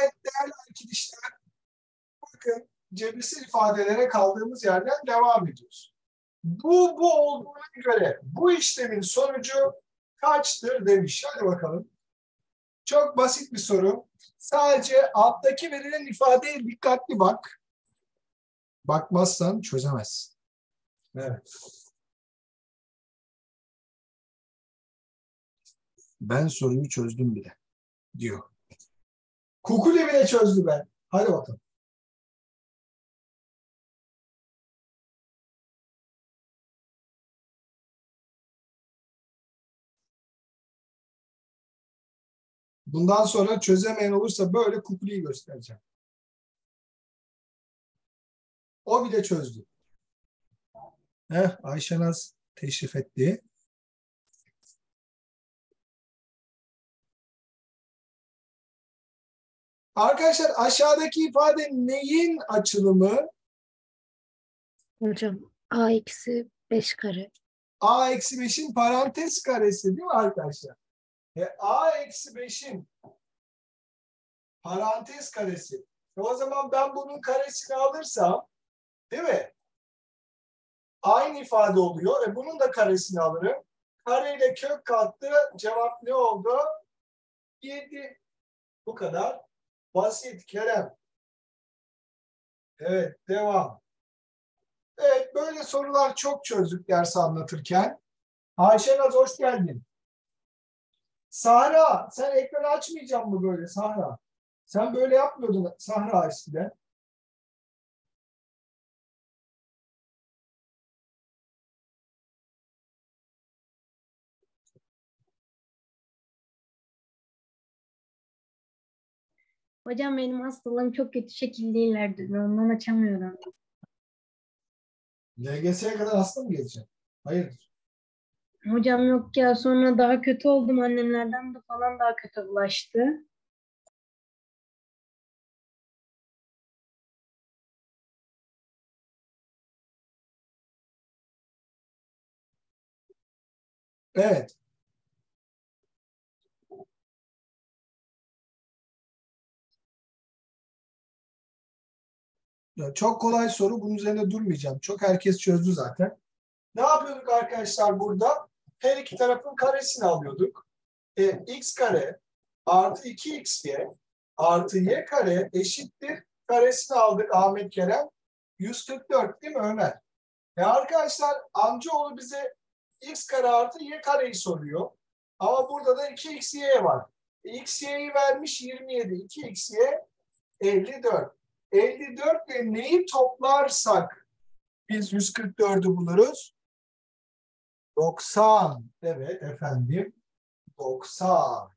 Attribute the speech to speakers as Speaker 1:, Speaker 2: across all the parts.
Speaker 1: Evet değerli arkadaşlar. Bakın cebirsel ifadelere kaldığımız yerden devam ediyoruz. Bu bu olduğuna göre bu işlemin sonucu kaçtır demiş. Hadi bakalım. Çok basit bir soru. Sadece alttaki verilen ifadeye dikkatli bak. Bakmazsan çözemezsin. Evet. Ben soruyu çözdüm bile diyor. Kukuli bile çözdü ben. Hadi bakalım. Bundan sonra çözemeyen olursa böyle kukuliyi göstereceğim. O bile çözdü. Heh, Ayşenaz teşrif etti. Arkadaşlar aşağıdaki ifade neyin açılımı?
Speaker 2: Hocam a eksi 5 kare.
Speaker 1: A eksi 5'in parantez karesi değil mi arkadaşlar? E, A eksi 5'in parantez karesi. E, o zaman ben bunun karesini alırsam değil mi? Aynı ifade oluyor. E, bunun da karesini alırım. Kareyle kök kattı. Cevap ne oldu? 7. Bu kadar. Basit Kerem. Evet devam. Evet böyle sorular çok çözdük ders anlatırken. Ayşe Naz hoş geldin. Sahra sen ekranı açmayacaksın mı böyle Sahra? Sen böyle yapmıyordun Sahra eskiden.
Speaker 2: Hocam benim hastalığım çok kötü şekilde ilerledi. Ondan açamıyorum.
Speaker 1: LGS'ye kadar hasta mı geleceksin? Hayırdır?
Speaker 2: Hocam yok ya sonra daha kötü oldum. Annemlerden de falan daha kötü bulaştı.
Speaker 1: Evet. Çok kolay soru. Bunun üzerine durmayacağım. Çok herkes çözdü zaten. Ne yapıyorduk arkadaşlar burada? Her iki tarafın karesini alıyorduk. E, x kare artı 2xy artı y kare eşittir. Karesini aldık Ahmet Kerem. 144 değil mi Ömer? E arkadaşlar amcaoğlu bize x kare artı y kareyi soruyor. Ama burada da 2xy var. E, xy'yi vermiş 27. 2xy 54. 54 ile neyi toplarsak biz 144'ü buluruz? 90. Evet efendim. 90.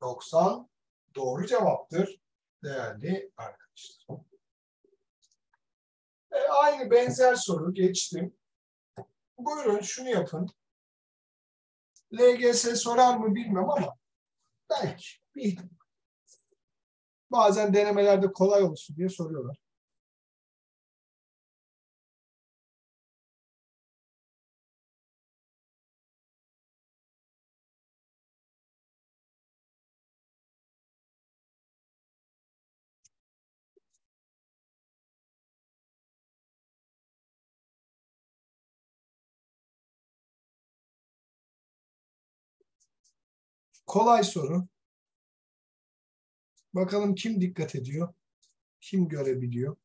Speaker 1: 90 doğru cevaptır değerli arkadaşlar. E, aynı benzer soru geçtim. Buyurun şunu yapın. LGS sorar mı bilmem ama belki bir. Bazen denemelerde kolay olsun diye soruyorlar. Kolay soru. Bakalım kim dikkat ediyor? Kim görebiliyor?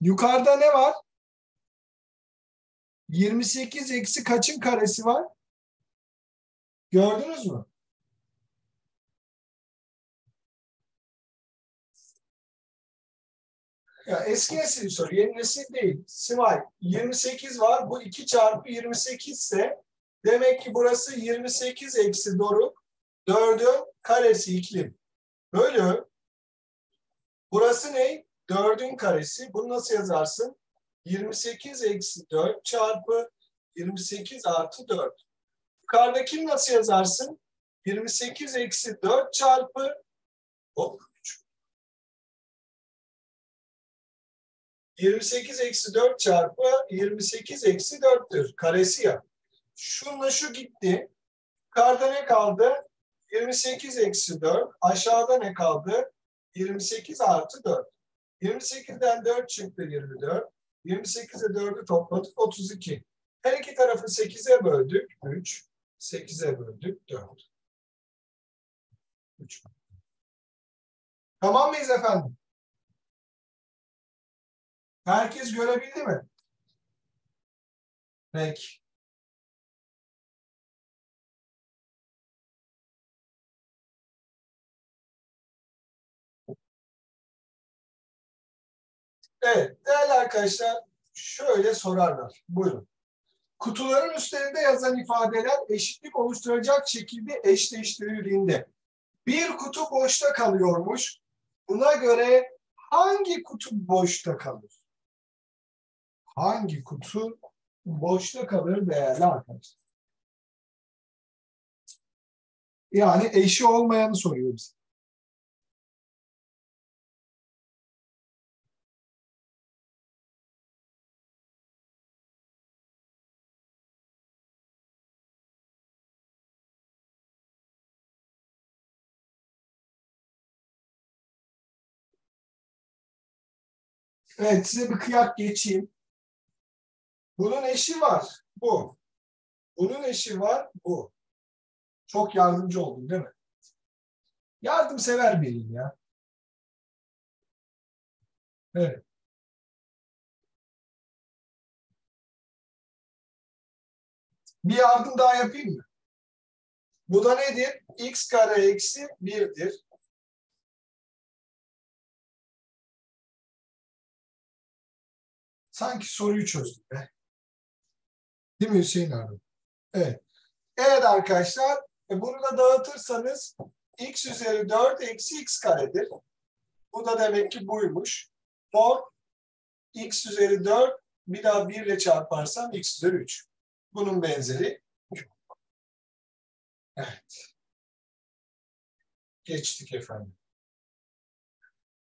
Speaker 1: Yukarıda ne var? 28 eksi kaçın karesi var? Gördünüz mü? Ya eski nesil soru, yeni nesil değil. Simay, 28 var. Bu 2 çarpı 28 ise demek ki burası 28 eksi doruk. 4'ün karesi iklim. Bölü. Burası ne? 4'ün karesi. Bunu nasıl yazarsın? 28 eksi 4 çarpı 28 artı 4. Yukarıdakini nasıl yazarsın? 28 eksi 4 çarpı hop 28 eksi 4 çarpı 28 eksi 4'tür. Karesi ya. Şunla şu gitti. Yukarıda ne kaldı? 28 eksi 4. Aşağıda ne kaldı? 28 artı 4. 28'den 4 çıktı 24. 28'e 4'ü topladık 32. Her iki tarafı 8'e böldük 3. 8'e böldük 4. 3. Tamam mıyız efendim? Herkes görebildi mi? Peki. Evet, değerli arkadaşlar şöyle sorarlar. Buyurun. Kutuların üstlerinde yazan ifadeler eşitlik oluşturacak şekilde eşleştirildiğinde bir kutu boşta kalıyormuş. Buna göre hangi kutu boşta kalır? Hangi kutu boşta kalır değerli arkadaşlar? Yani eşi olmayanı soruyor bize. Evet size bir kıyak geçeyim. Bunun eşi var. Bu. Bunun eşi var. Bu. Çok yardımcı oldun değil mi? Yardımsever biriyim ya. Evet. Bir yardım daha yapayım mı? Bu da nedir? x kare eksi 1'dir. Sanki soruyu çözdük be. Değil mi Hüseyin abi? Evet. Evet arkadaşlar. E bunu da dağıtırsanız x üzeri 4 eksi x karedir. Bu da demek ki buymuş. For x üzeri 4 bir daha 1 ile çarparsam x üzeri 3. Bunun benzeri Evet. Geçtik efendim.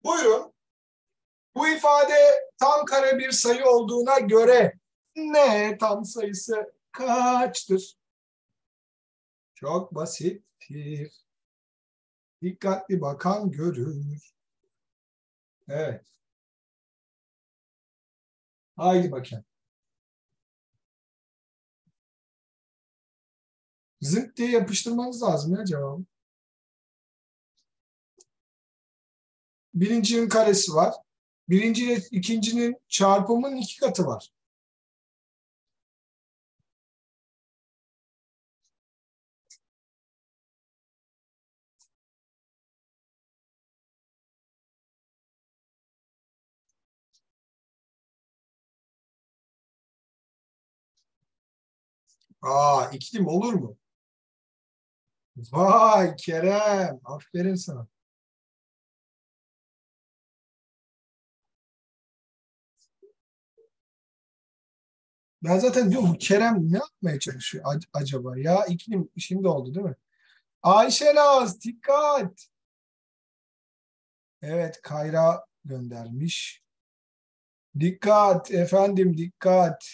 Speaker 1: Buyurun. Bu ifade tam kare bir sayı olduğuna göre ne tam sayısı kaçtır? Çok basittir. Dikkatli bakan görür. Evet. Haydi bakayım. Zıt diye yapıştırmanız lazım ya cevabı. Birincinin karesi var. Birinci ile ikincinin çarpımının iki katı var. Aa, iklim olur mu? Vay Kerem, aferin sana. Ben zaten diyorum Kerem ne yapmaya çalışıyor acaba? Ya iklim şimdi oldu değil mi? Ayşe Laz dikkat. Evet Kayra göndermiş. Dikkat efendim dikkat.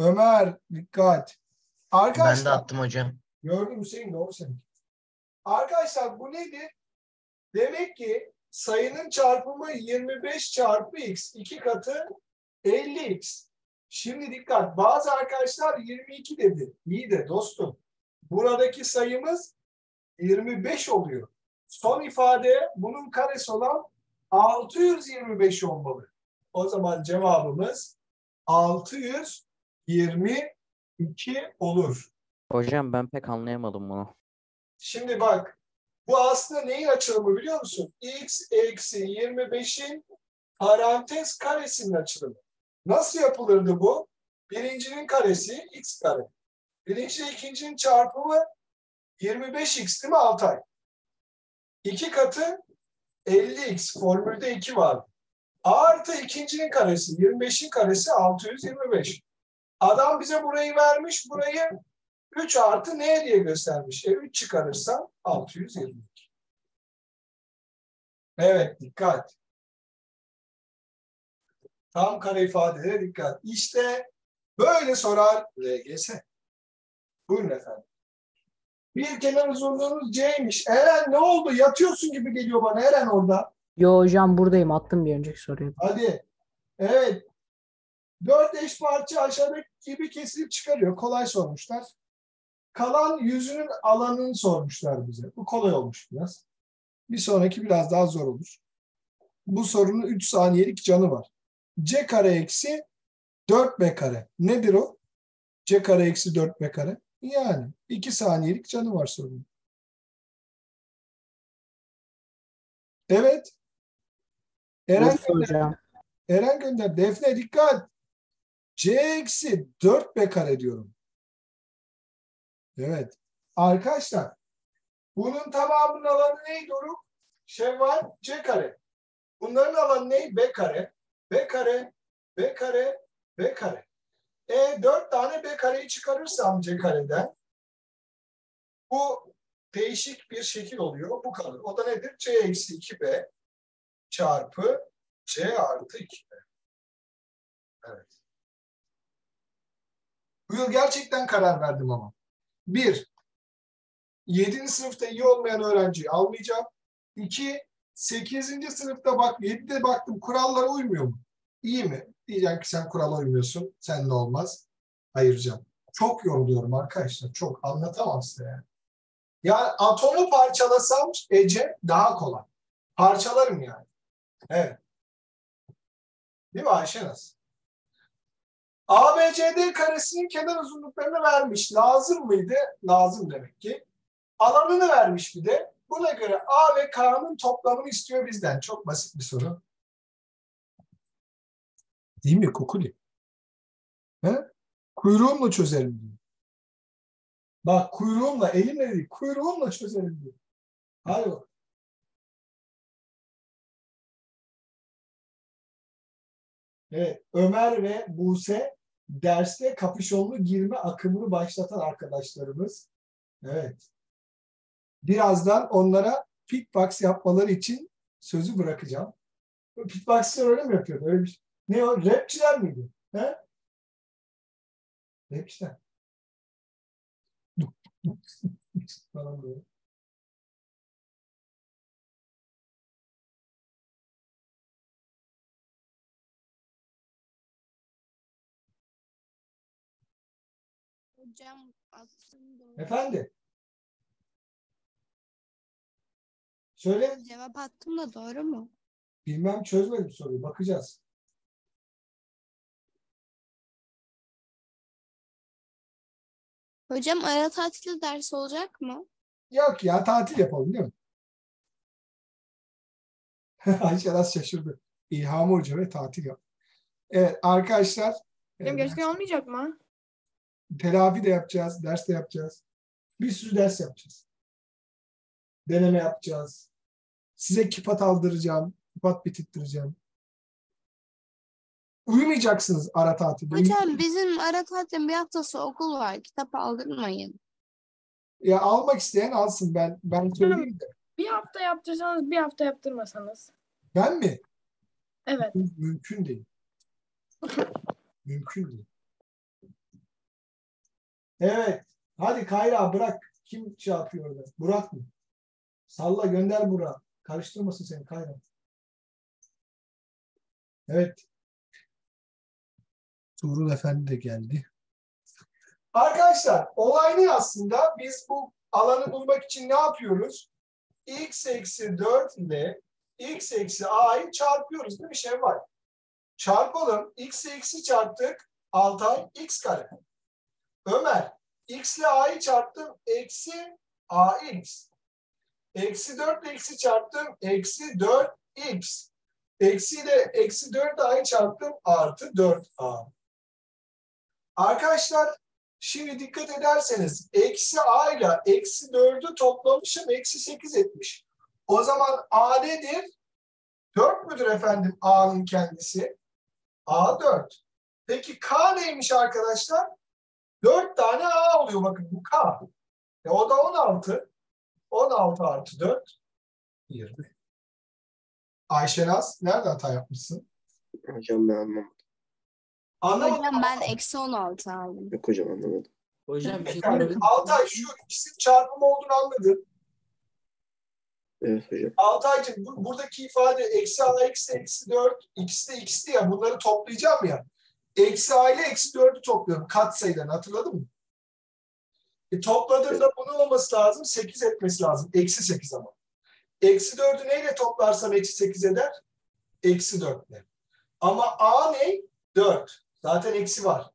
Speaker 1: Ömer dikkat. Arkadaşlar.
Speaker 3: Ben de attım hocam.
Speaker 1: Gördüm Hüseyin doğru senin. Arkadaşlar bu nedir? Demek ki sayının çarpımı 25 çarpı x. iki katı 50x. Şimdi dikkat. Bazı arkadaşlar 22 dedi. İyi de dostum. Buradaki sayımız 25 oluyor. Son ifade bunun karesi olan 625 olmalı. O zaman cevabımız 622 olur.
Speaker 4: Hocam ben pek anlayamadım bunu.
Speaker 1: Şimdi bak bu aslında neyin açılımı biliyor musun? x eksi 25'in parantez karesinin açılımı. Nasıl yapılırdı bu? Birincinin karesi x kare. Birinci ile ikincinin çarpımı 25x değil mi Altay? İki katı 50x. Formülde 2 var. Artı ikincinin karesi 25'in karesi 625. Adam bize burayı vermiş. Burayı 3 artı ne diye göstermiş. E 3 çıkarırsam 622. Evet dikkat. Tam kare ifadelere dikkat. İşte böyle sorar LGS. Buyurun efendim. Bir kenar uzunluğunuz C'ymiş. Eren ne oldu? Yatıyorsun gibi geliyor bana Eren orada.
Speaker 3: Yo hocam buradayım. Attım bir önceki soruyu.
Speaker 1: Hadi. Evet. Dört eş parça aşağıdaki gibi kesilip çıkarıyor. Kolay sormuşlar. Kalan yüzünün alanını sormuşlar bize. Bu kolay olmuş biraz. Bir sonraki biraz daha zor olur. Bu sorunun 3 saniyelik canı var. C kare eksi 4B kare. Nedir o? C kare eksi 4B kare. Yani 2 saniyelik canı var sorunun. Evet. Eren
Speaker 3: hocam.
Speaker 1: Eren gönder. Defne dikkat. C eksi 4B kare diyorum. Evet. Arkadaşlar bunun tamamının alanı neydi Doruk? Şevval C kare. Bunların alanı ne? B kare. B kare. B kare. B kare. E 4 tane B kareyi çıkarırsam C kareden bu değişik bir şekil oluyor. Bu kalır. O da nedir? C eksi 2B çarpı C artı 2B. Evet. Bu yıl gerçekten karar verdim ama. Bir, 7. sınıfta iyi olmayan öğrenciyi almayacağım. İki, 8. sınıfta bak 7'de baktım kurallara uymuyor mu? İyi mi? Diyeceğim ki sen kurala uymuyorsun. Sen ne olmaz. Ayıracağım. Çok yoruluyorum arkadaşlar. Çok anlatamam size yani. Yani atomu parçalasam Ece daha kolay. Parçalarım yani. Evet. Değil mi Ayşe nasıl? ABCD karesinin kenar uzunluklarını vermiş. Lazım mıydı? Lazım demek ki. Alanını vermiş bir de. Buna göre A ve K'nın toplamını istiyor bizden. Çok basit bir soru. Değil mi Kukuli? He? Kuyruğumla çözerim diyor. Bak kuyruğumla, elimle değil, kuyruğumla çözerim diyor. Bak. Evet, Ömer ve Buse derste kapüşonlu girme akımını başlatan arkadaşlarımız. Evet. Birazdan onlara pitbox yapmaları için sözü bırakacağım. Pitboxçılar öyle mi yapıyordu? Öyle bir şey. Ne o? Rapçiler miydi? He? Rapçiler. Falan böyle. Efendim? Söyle.
Speaker 5: cevap attım da doğru mu?
Speaker 1: Bilmem çözmedim soruyu. Bakacağız.
Speaker 5: Hocam ara tatilde ders olacak mı?
Speaker 1: Yok ya tatil yapalım değil mi? Ayşe nasıl şaşırdı. İlham Hoca ve tatil yap. Evet arkadaşlar.
Speaker 6: Hocam
Speaker 1: e,
Speaker 6: gerçekten olmayacak mı?
Speaker 1: telafi de yapacağız, ders de yapacağız. Bir sürü ders yapacağız. Deneme yapacağız. Size kipat aldıracağım, kipat bitirttireceğim. Uyumayacaksınız ara tatilde.
Speaker 5: Hocam bizim ara tatilin bir haftası okul var. Kitap aldırmayın.
Speaker 1: Ya almak isteyen alsın ben ben söyleyeyim de.
Speaker 6: Bir hafta yaptırsanız bir hafta yaptırmasanız.
Speaker 1: Ben mi?
Speaker 6: Evet.
Speaker 1: Mümkün değil. Mümkün değil. Evet. Hadi Kayra bırak. Kim şey yapıyor orada? Burak mı? Salla gönder Burak. Karıştırmasın seni Kayra. Evet. Tuğrul Efendi de geldi. Arkadaşlar olay ne aslında? Biz bu alanı bulmak için ne yapıyoruz? x eksi 4 ile x eksi a'yı çarpıyoruz değil mi Şevval? Çarpalım. x eksi çarptık. 6 x kare. Ömer, x ile a'yı çarptım. Eksi ax. Eksi 4 ile x'i çarptım. Eksi 4x. Eksi ile eksi 4 a'yı çarptım. Artı 4a. Arkadaşlar şimdi dikkat ederseniz eksi a ile eksi 4'ü toplamışım. Eksi 8 etmiş. O zaman a nedir? 4 müdür efendim a'nın kendisi? a 4. Peki k neymiş arkadaşlar? 4 tane A oluyor bakın bu K. E o da 16. 16 artı 4. 20. Ayşenaz nerede hata yapmışsın?
Speaker 7: Hocam ben anlamadım.
Speaker 1: Anlamadım.
Speaker 5: Hocam ben eksi 16 aldım.
Speaker 7: Yok hocam anlamadım. Hocam bir şey
Speaker 1: Yani? Altay şu ikisinin çarpımı olduğunu anladın.
Speaker 8: Evet hocam.
Speaker 1: Altaycığım bu, buradaki ifade eksi a eksi eksi 4 ikisi de x'ti ya bunları toplayacağım ya. Eksi a ile eksi 4'ü topluyorum katsayıdan hatırladın mı? E, topladığımda bunun olması lazım 8 etmesi lazım. Eksi 8 ama. Eksi 4'ü neyle toplarsam eksi 8 eder? Eksi 4 ile. Ama a ne? 4. Zaten eksi var.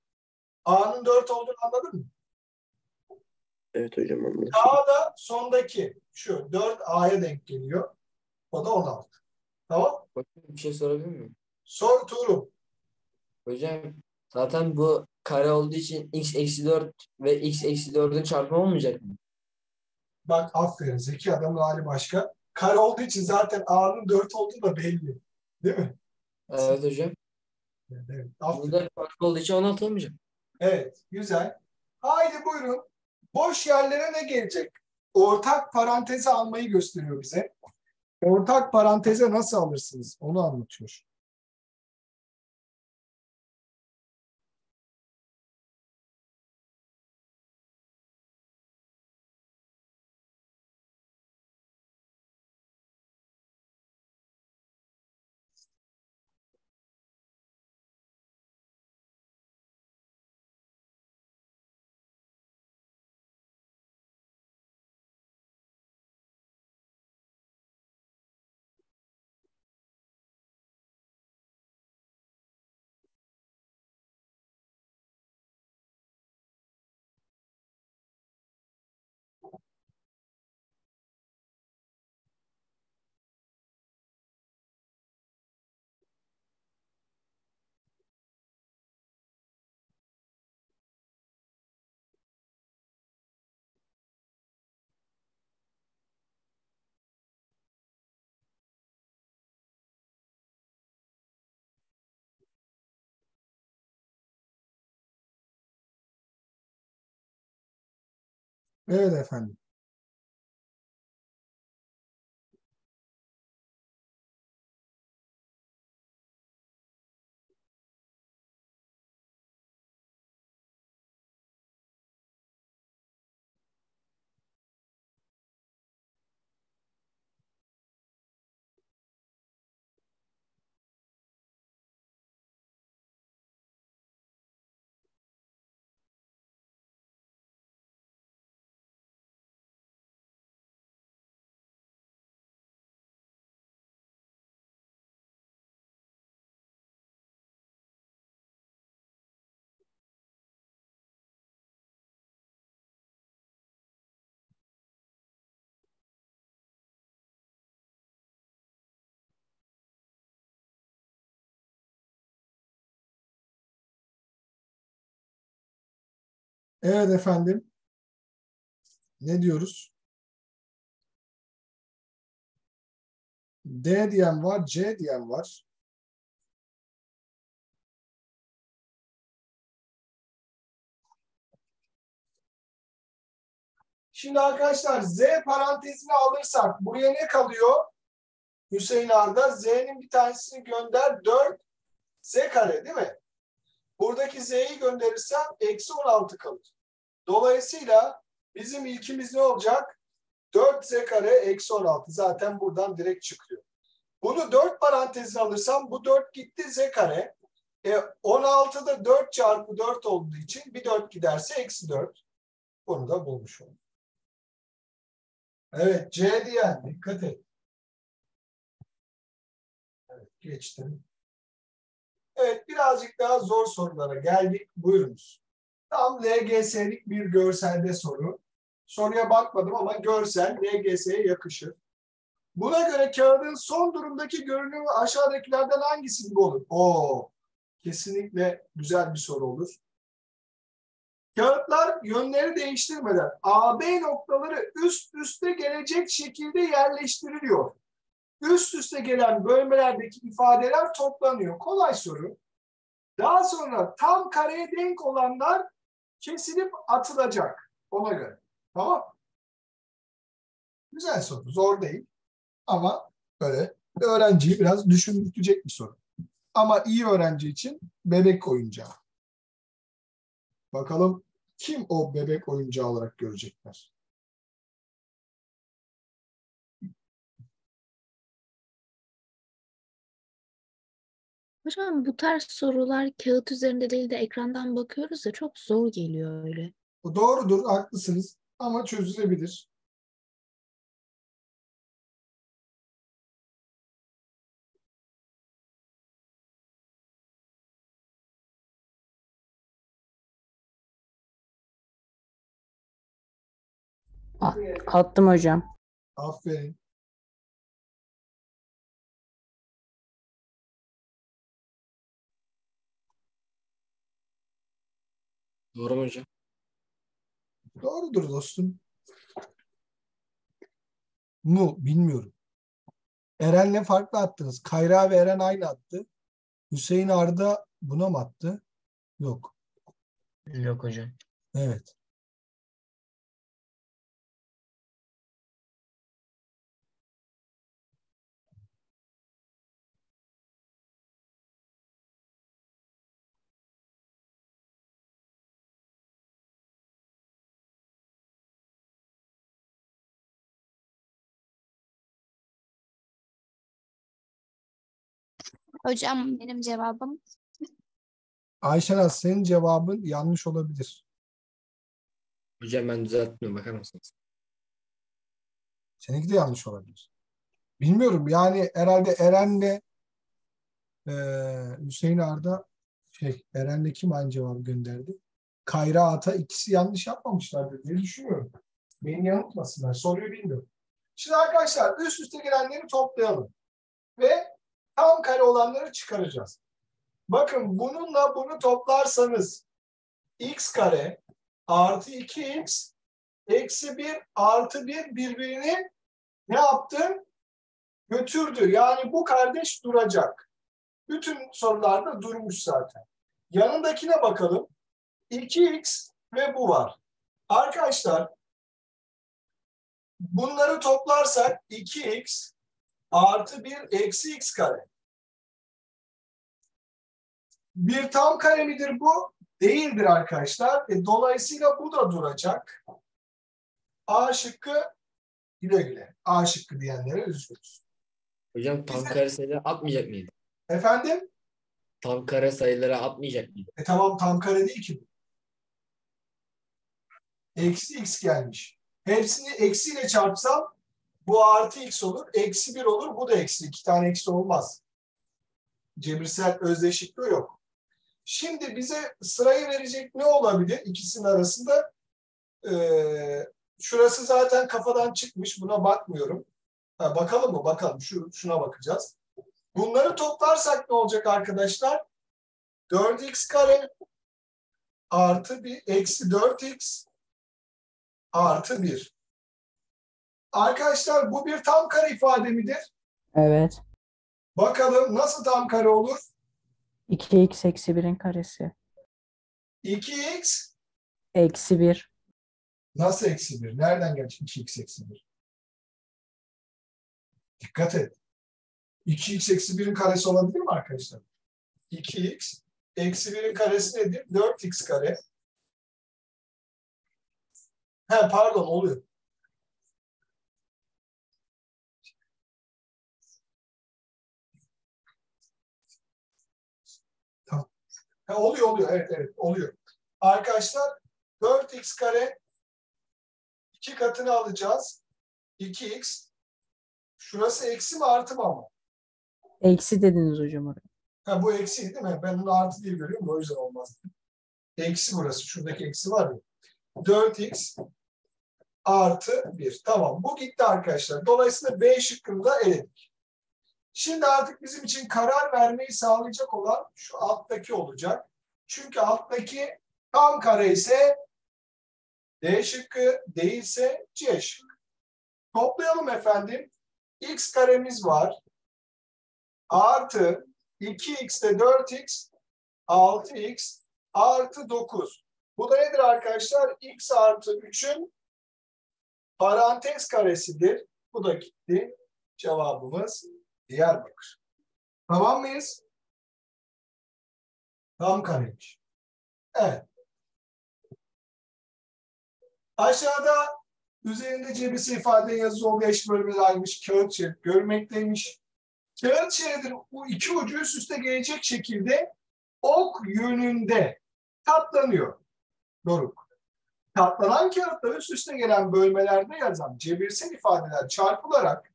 Speaker 1: a'nın 4 olduğunu anladın mı?
Speaker 8: Evet hocam anladım.
Speaker 1: A da sondaki şu 4A'ya denk geliyor. O da 16. Tamam.
Speaker 7: Hocam bir şey sorabilir miyim?
Speaker 1: Sor Tuğrul.
Speaker 7: Hocam zaten bu kare olduğu için x eksi 4 ve x eksi 4'ün çarpımı olmayacak mı?
Speaker 1: Bak aferin zeki adamın hali başka. Kare olduğu için zaten A'nın 4 olduğu da belli. Değil mi?
Speaker 7: Evet hocam.
Speaker 1: Evet, evet.
Speaker 7: Burada farklı olduğu için 16 olmayacak.
Speaker 1: Evet, güzel. Haydi buyurun. Boş yerlere ne gelecek? Ortak paranteze almayı gösteriyor bize. Ortak paranteze nasıl alırsınız? Onu anlatıyor. Evet efendim. Evet efendim. Ne diyoruz? D diyen var, C diyen var. Şimdi arkadaşlar Z parantezini alırsak buraya ne kalıyor? Hüseyin Arda Z'nin bir tanesini gönder 4 Z kare değil mi? Buradaki Z'yi gönderirsem eksi 16 kalır. Dolayısıyla bizim ilkimiz ne olacak? 4Z kare eksi 16. Zaten buradan direkt çıkıyor. Bunu 4 parantezine alırsam bu 4 gitti Z kare. E, 16'da 4 çarpı 4 olduğu için bir 4 giderse eksi 4. Bunu da bulmuş oldum. Evet C diyen dikkat et. Evet geçtim. Evet birazcık daha zor sorulara geldik. Buyurunuz. Tam LGS'lik bir görselde soru. Soruya bakmadım ama görsel LGS'ye yakışır. Buna göre kağıdın son durumdaki görünümü aşağıdakilerden hangisi gibi olur? Oo, kesinlikle güzel bir soru olur. Kağıtlar yönleri değiştirmeden AB noktaları üst üste gelecek şekilde yerleştiriliyor. Üst üste gelen bölmelerdeki ifadeler toplanıyor. Kolay soru. Daha sonra tam kareye denk olanlar kesilip atılacak. Ona göre. Tamam. Güzel soru. Zor değil. Ama böyle öğrenciyi biraz düşündürtecek bir soru. Ama iyi öğrenci için bebek oyuncağı. Bakalım kim o bebek oyuncağı olarak görecekler?
Speaker 9: Hocam bu tarz sorular kağıt üzerinde değil de ekrandan bakıyoruz ya çok zor geliyor öyle.
Speaker 1: O doğrudur, haklısınız ama çözülebilir.
Speaker 3: Attım hocam.
Speaker 1: Aferin.
Speaker 7: Doğru mu hocam?
Speaker 1: Doğrudur dostum. Mu bilmiyorum. Eren'le farklı attınız. Kayra ve Eren aynı attı. Hüseyin Arda buna mı attı? Yok.
Speaker 10: Yok hocam.
Speaker 1: Evet.
Speaker 5: Hocam benim cevabım
Speaker 1: Ayşenaz senin cevabın yanlış olabilir.
Speaker 7: Hocam ben düzeltmiyorum bakar mısınız?
Speaker 1: Seninki de yanlış olabilir. Bilmiyorum yani herhalde Eren'le eee, Hüseyin Arda şey Eren'le kim aynı cevabı gönderdi? Kayra Ata ikisi yanlış yapmamışlardır diye düşünüyorum. Beni yanıltmasınlar. Soruyu bilmiyorum. Şimdi arkadaşlar üst üste gelenleri toplayalım. Ve tam kare olanları çıkaracağız. Bakın bununla bunu toplarsanız x kare artı 2x eksi 1 artı 1 birbirini ne yaptı? Götürdü. Yani bu kardeş duracak. Bütün sorularda durmuş zaten. Yanındakine bakalım. 2x ve bu var. Arkadaşlar bunları toplarsak 2x artı 1 eksi x kare. Bir tam kare midir bu? Değildir arkadaşlar. E, dolayısıyla bu da duracak. A şıkkı güle güle. A şıkkı diyenlere üzgünüz.
Speaker 7: Hocam tam kare sayıları atmayacak mıydı?
Speaker 1: Efendim?
Speaker 7: Tam kare sayıları atmayacak mıydı?
Speaker 1: E tamam tam kare değil ki bu. Eksi x gelmiş. Hepsini eksiyle çarpsam bu artı x olur. Eksi 1 olur. Bu da eksi. iki tane eksi olmaz. Cebirsel özdeşikliği yok. Şimdi bize sırayı verecek ne olabilir ikisinin arasında? Ee, şurası zaten kafadan çıkmış. Buna bakmıyorum. Ha, bakalım mı? Bakalım. Şu, şuna bakacağız. Bunları toplarsak ne olacak arkadaşlar? 4x kare artı bir eksi 4x artı 1. Arkadaşlar bu bir tam kare ifade midir?
Speaker 3: Evet.
Speaker 1: Bakalım nasıl tam kare olur?
Speaker 3: 2x eksi 1'in karesi.
Speaker 1: 2x
Speaker 3: Eksi 1.
Speaker 1: nasıl eksi 1? Nereden gelecek 2x eksi 1? Dikkat et. 2x eksi 1'in karesi olabilir mi arkadaşlar? 2x eksi 1'in karesi nedir? 4x kare. He pardon oluyor. Tamam. Ha, oluyor oluyor. Evet evet oluyor. Arkadaşlar 4x kare iki katını alacağız. 2x. Şurası eksi mi artı mı ama?
Speaker 3: Eksi dediniz hocam oraya.
Speaker 1: Ha, bu eksi değil mi? Ben bunu artı diye görüyorum. O yüzden olmaz. Eksi burası. Şuradaki eksi var ya. 4x artı 1. Tamam. Bu gitti arkadaşlar. Dolayısıyla B şıkkını da eledik. Şimdi artık bizim için karar vermeyi sağlayacak olan şu alttaki olacak. Çünkü alttaki tam kare ise D şıkkı değilse C şıkkı. Toplayalım efendim. X karemiz var. Artı 2x de 4x 6x artı 9. Bu da nedir arkadaşlar? x artı 3'ün parantez karesidir. Bu da gitti. Cevabımız Diyarbakır. Tamam mıyız? Tam kareymiş. Evet. Aşağıda üzerinde cebisi ifade yazısı o beş bölümde ayrılmış kağıt şerit görmekteymiş. Kağıt şeridin bu iki ucu üst üste gelecek şekilde ok yönünde katlanıyor. Doruk. Katlanan kağıtlar üst üste gelen bölmelerde yazan cebirsel ifadeler çarpılarak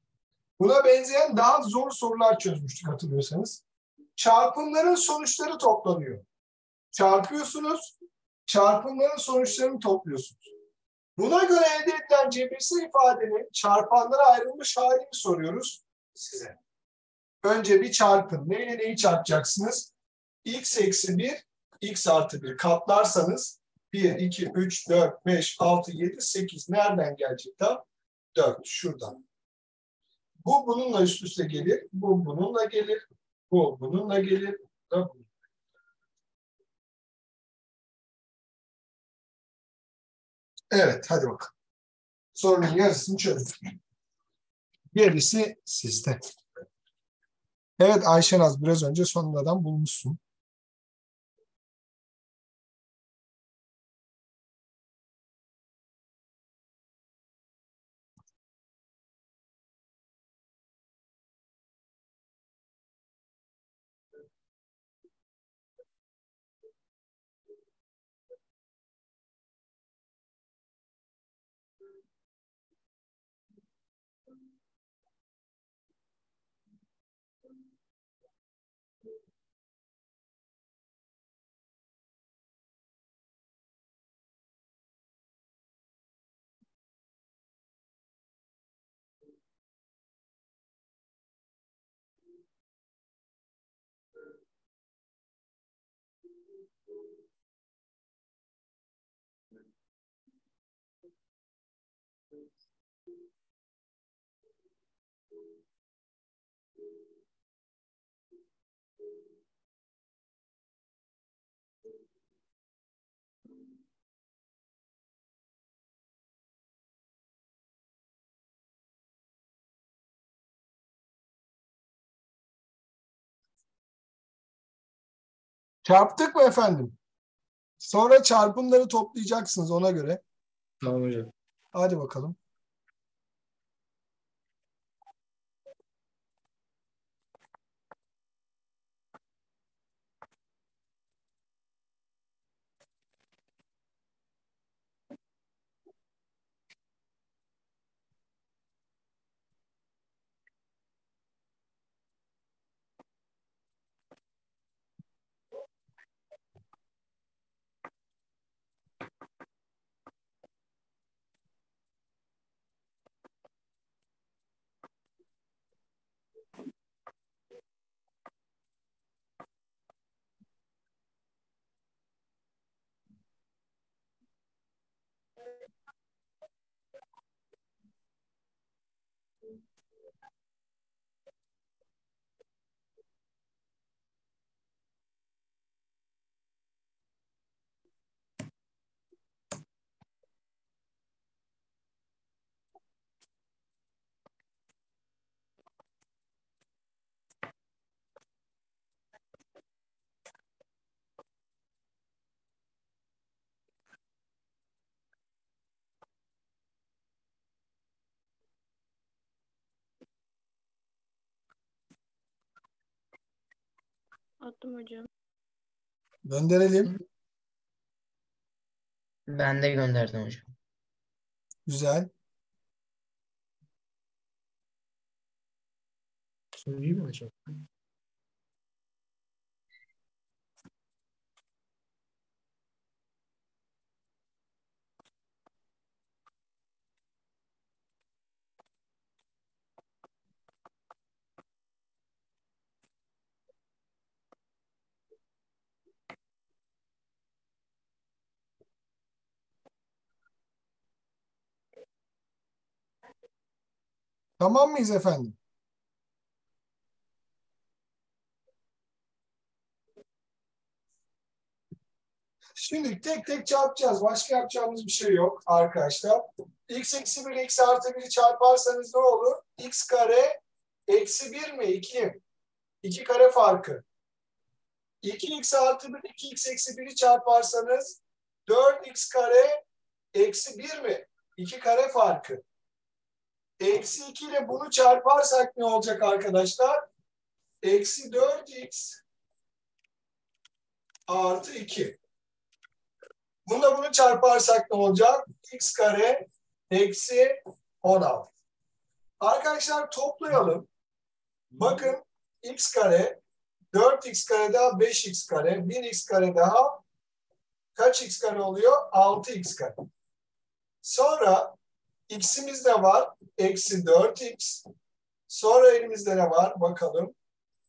Speaker 1: buna benzeyen daha zor sorular çözmüştük hatırlıyorsanız. Çarpımların sonuçları toplanıyor. Çarpıyorsunuz, çarpımların sonuçlarını topluyorsunuz. Buna göre elde edilen cebirsel ifadenin çarpanlara ayrılmış halini soruyoruz size. Önce bir çarpın. Neyle neyi çarpacaksınız? x eksi 1, x artı 1 katlarsanız 1, 2, 3, 4, 5, 6, 7, 8 nereden gelecek daha? 4 şuradan. Bu bununla üst üste gelir. Bu bununla gelir. Bu bununla gelir. Da bununla. Evet hadi bakalım. Sorunun yarısını çözdük. Gerisi sizde. Evet Ayşenaz biraz önce sonradan bulmuşsun. Çarptık mı efendim? Sonra çarpımları toplayacaksınız ona göre.
Speaker 7: Tamam hocam.
Speaker 1: Hadi bakalım.
Speaker 6: Attım hocam.
Speaker 1: Gönderelim.
Speaker 10: Ben de gönderdim hocam.
Speaker 1: Güzel.
Speaker 7: Sunucuyu mu hocam?
Speaker 1: Tamam mıyız efendim? Şimdi tek tek çarpacağız. Başka yapacağımız bir şey yok arkadaşlar. x eksi 1 x artı 1'i çarparsanız ne olur? x kare eksi 1 mi? 2 mi? 2 kare farkı. 2x artı 1 2x eksi 1'i çarparsanız 4x kare Eksi 1 mi? 2 kare farkı. Eksi 2 ile bunu çarparsak ne olacak arkadaşlar? Eksi 4x artı 2. Bunda bunu çarparsak ne olacak? x kare eksi 16. Arkadaşlar toplayalım. Bakın x kare 4x kare daha 5x kare 1000x kare daha kaç x kare oluyor? 6x kare. Sonra x'imiz de var. Eksi 4x. Sonra elimizde ne var? Bakalım.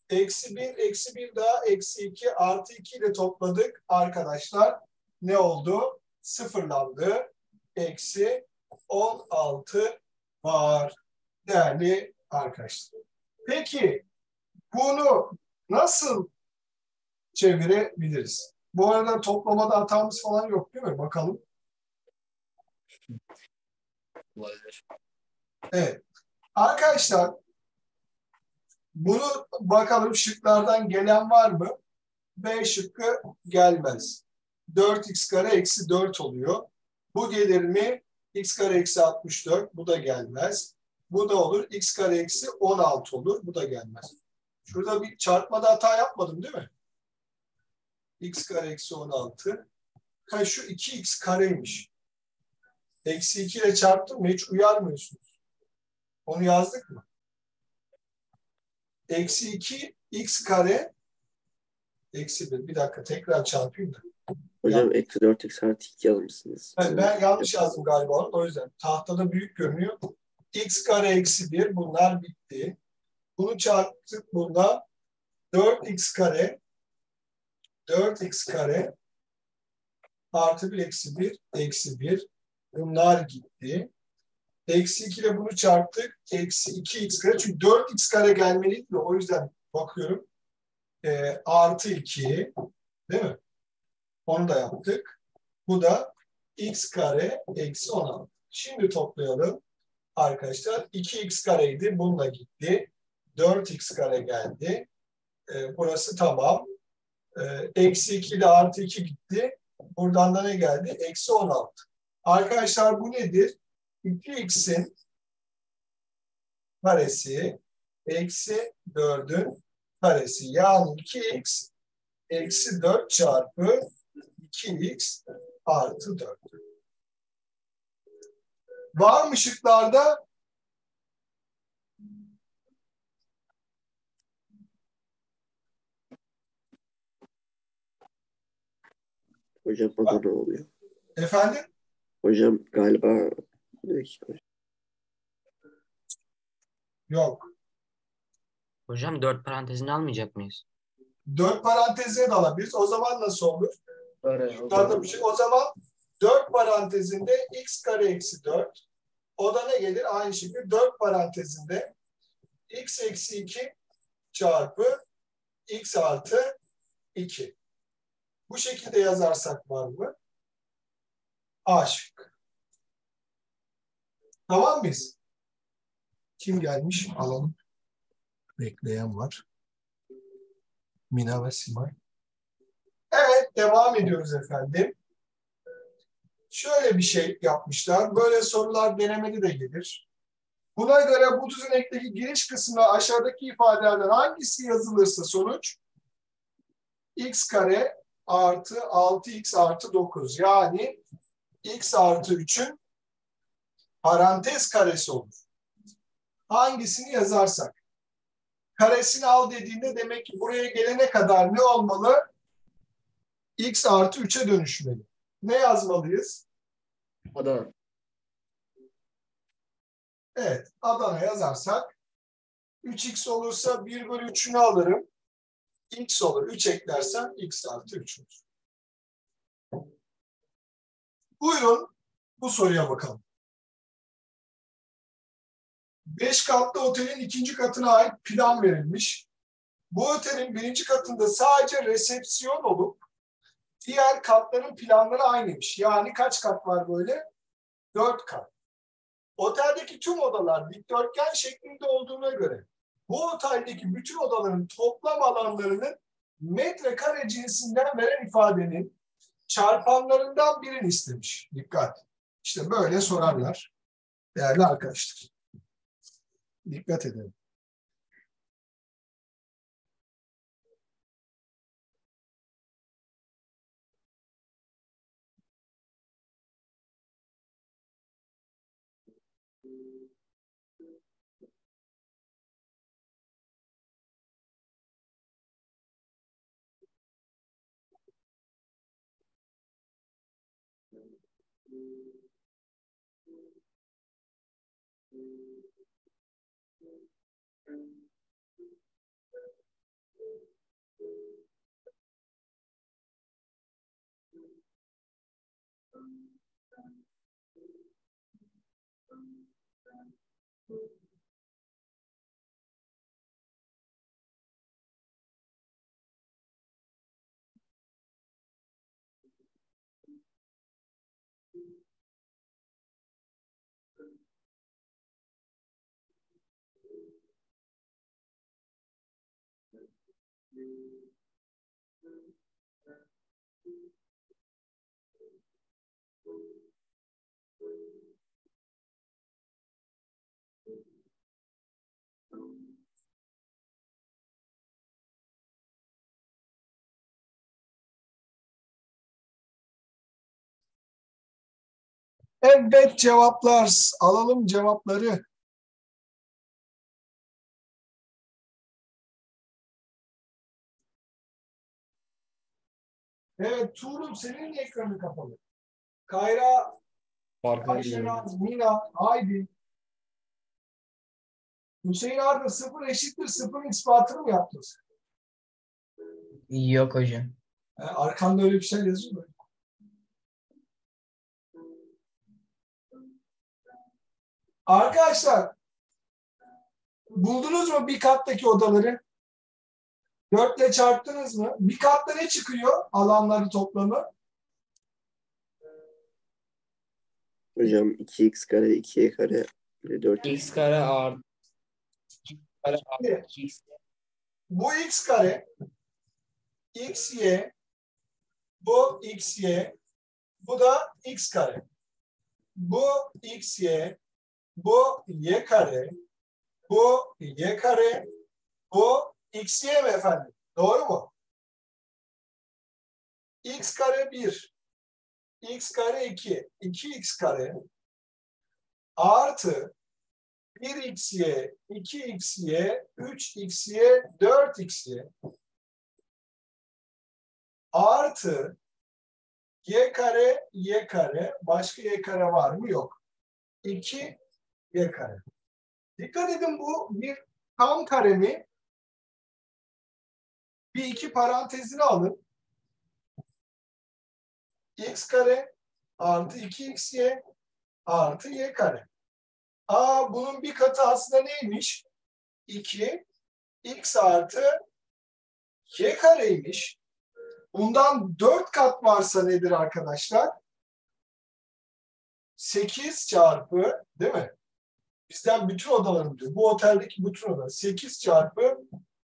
Speaker 1: Eksi 1, eksi 1 daha eksi 2 artı 2 ile topladık. Arkadaşlar ne oldu? Sıfırlandı. Eksi 16 var. Değerli arkadaşlar. Peki bunu nasıl çevirebiliriz? Bu arada toplamada hatamız falan yok değil mi? Bakalım.
Speaker 7: Olabilir.
Speaker 1: Evet. Arkadaşlar bunu bakalım şıklardan gelen var mı? B şıkkı gelmez. 4x kare eksi 4 oluyor. Bu gelir mi? x kare eksi 64. Bu da gelmez. Bu da olur. x kare eksi 16 olur. Bu da gelmez. Şurada bir çarpmada hata yapmadım değil mi? x kare eksi 16. Ha şu 2x kareymiş. Eksi 2 ile çarptım mı hiç uyarmıyorsunuz. Onu yazdık mı? Eksi 2 x kare eksi 1. Bir dakika tekrar çarpayım da.
Speaker 8: Hocam eksi 4x artı 2 yazmışsınız.
Speaker 1: Ben, ben yanlış yazdım galiba onu. O yüzden tahtada büyük görünüyor. x kare eksi 1 bunlar bitti. Bunu çarptık bunda 4x kare 4x kare artı 1 eksi 1 eksi 1 bunlar gitti. Eksi 2 ile bunu çarptık. Eksi 2x kare. Çünkü 4x kare gelmeliydi o yüzden bakıyorum. Ee, artı 2 değil mi? Onu da yaptık. Bu da x kare eksi 16. Şimdi toplayalım. Arkadaşlar 2x kareydi. Bununla gitti. 4x kare geldi. Ee, burası tamam. Ee, eksi 2 ile artı 2 gitti. Buradan da ne geldi? Eksi 16. Arkadaşlar bu nedir? 2x'in karesi eksi 4'ün karesi. Yani 2x eksi 4 çarpı 2x artı 4. Var mı şıklarda?
Speaker 8: Hocam bana ne oluyor?
Speaker 1: Efendim?
Speaker 8: Hocam galiba.
Speaker 1: Yok.
Speaker 10: Hocam dört parantezini almayacak mıyız?
Speaker 1: 4 parantezine de alabiliriz. O zaman nasıl olur? Yukarıda bir şey. O zaman 4 parantezinde x kare eksi 4. O da ne gelir? Aynı şekilde 4 parantezinde x eksi 2 çarpı x artı 2. Bu şekilde yazarsak var mı? A şıkkı. Tamam mıyız? Kim gelmiş? Alalım. Bekleyen var. Mina ve Simay. Evet, devam ediyoruz efendim. Şöyle bir şey yapmışlar. Böyle sorular denemeli de gelir. Buna göre bu düzenekteki giriş kısmına aşağıdaki ifadelerden hangisi yazılırsa sonuç x kare artı 6x artı 9. Yani x artı 3'ün parantez karesi olur. Hangisini yazarsak. Karesini al dediğinde demek ki buraya gelene kadar ne olmalı? x artı 3'e dönüşmeli. Ne yazmalıyız?
Speaker 7: Adana.
Speaker 1: Evet, Adana yazarsak 3x olursa 1 bölü 3'ünü alırım. x olur. 3 eklersem x artı 3 olur. Buyurun bu soruya bakalım. 5 katlı otelin ikinci katına ait plan verilmiş. Bu otelin birinci katında sadece resepsiyon olup diğer katların planları aynıymış. Yani kaç kat var böyle? 4 kat. Oteldeki tüm odalar dikdörtgen şeklinde olduğuna göre bu oteldeki bütün odaların toplam alanlarının metrekare cinsinden veren ifadenin çarpanlarından birini istemiş. Dikkat. İşte böyle sorarlar değerli arkadaşlar. Dikkat edin. Evet cevaplar. Alalım cevapları. Evet Tuğrul senin niye ekranı kapalı? Kayra, Ayşenaz, Mina, Haydi. Hüseyin Arda sıfır eşittir sıfırın ispatını mı yaptın?
Speaker 11: Yok hocam.
Speaker 1: E, arkanda öyle bir şey yazıyor mu? Arkadaşlar buldunuz mu bir kattaki odaları? Dörtle çarptınız mı? Bir katta ne çıkıyor alanları toplamı?
Speaker 8: Hocam 2x kare 2y kare bir de 4
Speaker 7: X kare artı X kare artı 2x
Speaker 1: Bu x kare xy bu xy bu da x kare. Bu xy bu y kare bu y kare bu xy mi efendim? Doğru mu? x kare 1 x kare 2 2x kare artı 1xy, 2xy, 3xy, 4xy artı y kare, y kare, başka y kare var mı? Yok. 2 y kare. Dikkat edin bu bir tam kare mi? Bir iki parantezini alın. x kare artı 2xy artı y kare. Aa bunun bir katı aslında neymiş? 2 x artı y kareymiş. Bundan 4 kat varsa nedir arkadaşlar? 8 çarpı değil mi? Bizden bütün odalarım diyor. Bu oteldeki bütün oda. 8 çarpı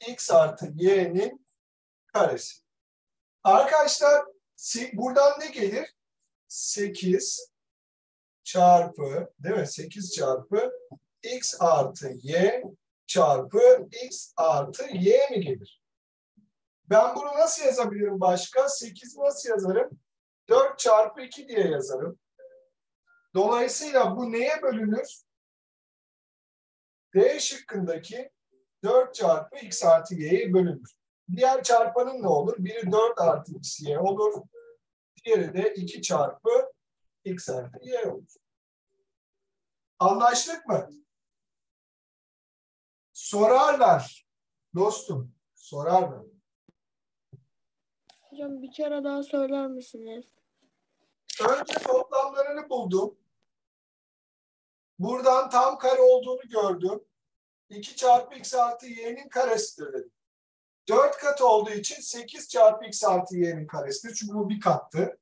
Speaker 1: x artı y'nin karesi. Arkadaşlar buradan ne gelir? 8 çarpı değil mi? 8 çarpı x artı y çarpı x artı y mi gelir? Ben bunu nasıl yazabilirim başka? 8 nasıl yazarım? 4 çarpı 2 diye yazarım. Dolayısıyla bu neye bölünür? D şıkkındaki 4 çarpı x artı y'ye bölünür. Diğer çarpanın ne olur? Biri 4 artı x y olur. Diğeri de 2 çarpı x artı y olur. Anlaştık mı? Sorarlar. Dostum, sorarlar.
Speaker 6: Hocam bir kere daha söyler misiniz?
Speaker 1: Önce toplamlarını buldum. Buradan tam kare olduğunu gördüm. 2 çarpı x artı y'nin karesidir dedim. 4 kat olduğu için 8 çarpı x artı y'nin karesidir. Çünkü bu bir kattı.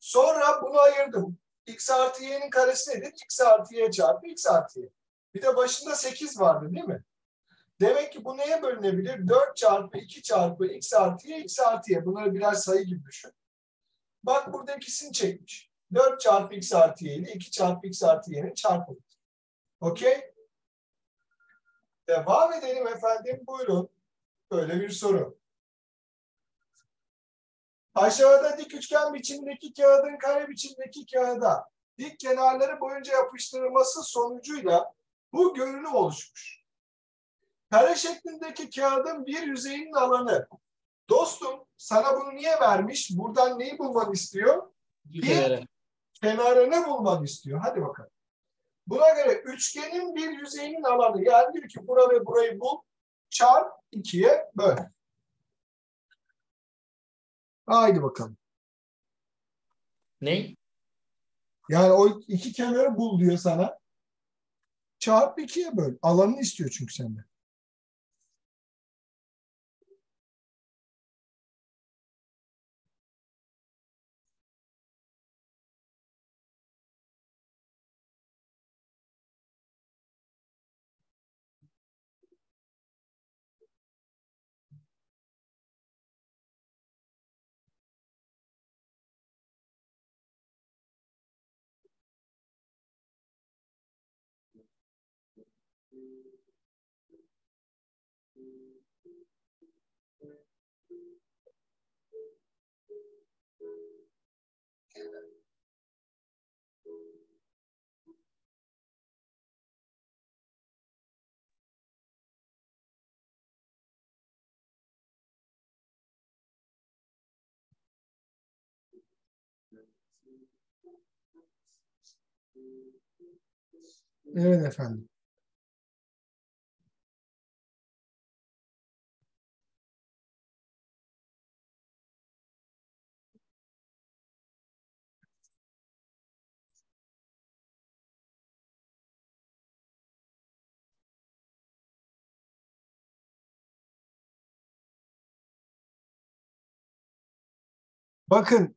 Speaker 1: Sonra bunu ayırdım. x artı y'nin karesi nedir? x artı y çarpı x artı y. Bir de başında 8 vardı değil mi? Demek ki bu neye bölünebilir? 4 çarpı 2 çarpı x artı y, x artı y. Bunları birer sayı gibi düşün. Bak burada ikisini çekmiş. 4 çarpı x artı y ile 2 çarpı x artı y'nin çarpımı. Okey? Devam edelim efendim. Buyurun. Böyle bir soru. Aşağıda dik üçgen biçimdeki kağıdın kare biçimdeki kağıda dik kenarları boyunca yapıştırılması sonucuyla bu görünüm oluşmuş. Kare şeklindeki kağıdın bir yüzeyinin alanı. Dostum sana bunu niye vermiş? Buradan neyi bulmanı istiyor? Bir- kenarını bulmanı istiyor. Hadi bakalım. Buna göre üçgenin bir yüzeyinin alanı yani diyor ki bura ve burayı bul çarp ikiye böl. Haydi bakalım.
Speaker 7: Ne?
Speaker 1: Yani o iki kenarı bul diyor sana. Çarp ikiye böl. Alanını istiyor çünkü senden. Evet efendim. Bakın.